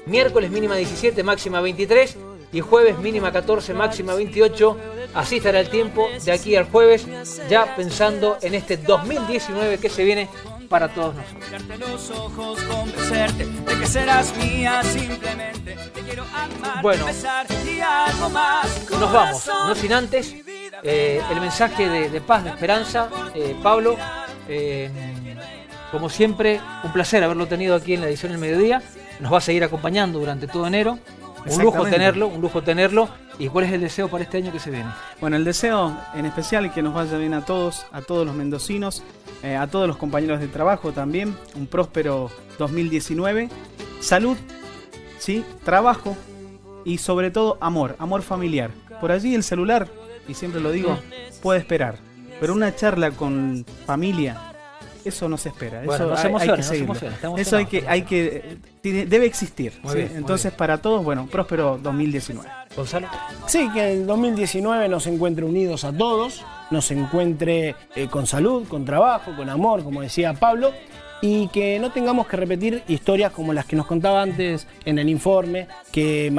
[SPEAKER 4] Miércoles mínima 17, máxima 23. Y jueves mínima 14, máxima 28. Así estará el tiempo de aquí al jueves, ya pensando en este 2019 que se viene para todos nosotros.
[SPEAKER 41] Mirarte los ojos, convencerte de que serás mía simplemente. Te quiero amar,
[SPEAKER 4] Bueno.
[SPEAKER 41] besar y algo más.
[SPEAKER 4] Nos vamos, no sin antes eh, el mensaje de, de paz, de esperanza. Eh, Pablo, eh, como siempre, un placer haberlo tenido aquí en la edición del mediodía. Nos va a seguir acompañando durante todo enero. Un lujo tenerlo, un lujo tenerlo. ¿Y cuál es el deseo para este año que se viene?
[SPEAKER 44] Bueno, el deseo en especial que nos vaya bien a todos, a todos los mendocinos, eh, a todos los compañeros de trabajo también, un próspero 2019, salud, sí, trabajo y sobre todo amor, amor familiar. Por allí el celular, y siempre lo digo, puede esperar, pero una charla con familia, eso no se espera.
[SPEAKER 4] Bueno,
[SPEAKER 44] eso hay- que
[SPEAKER 4] nos
[SPEAKER 44] seguirlo.
[SPEAKER 4] emociona, está
[SPEAKER 44] Eso hay que, hay que, eh, tiene- debe existir. Entonces para todos, bueno, próspero 2019.
[SPEAKER 4] Gonzalo.
[SPEAKER 5] Sí, que el 2019 nos encuentre unidos a todos, nos encuentre eh, con salud, con trabajo, con amor, como decía Pablo, y que no tengamos que repetir historias como las que nos contaba antes en el informe, que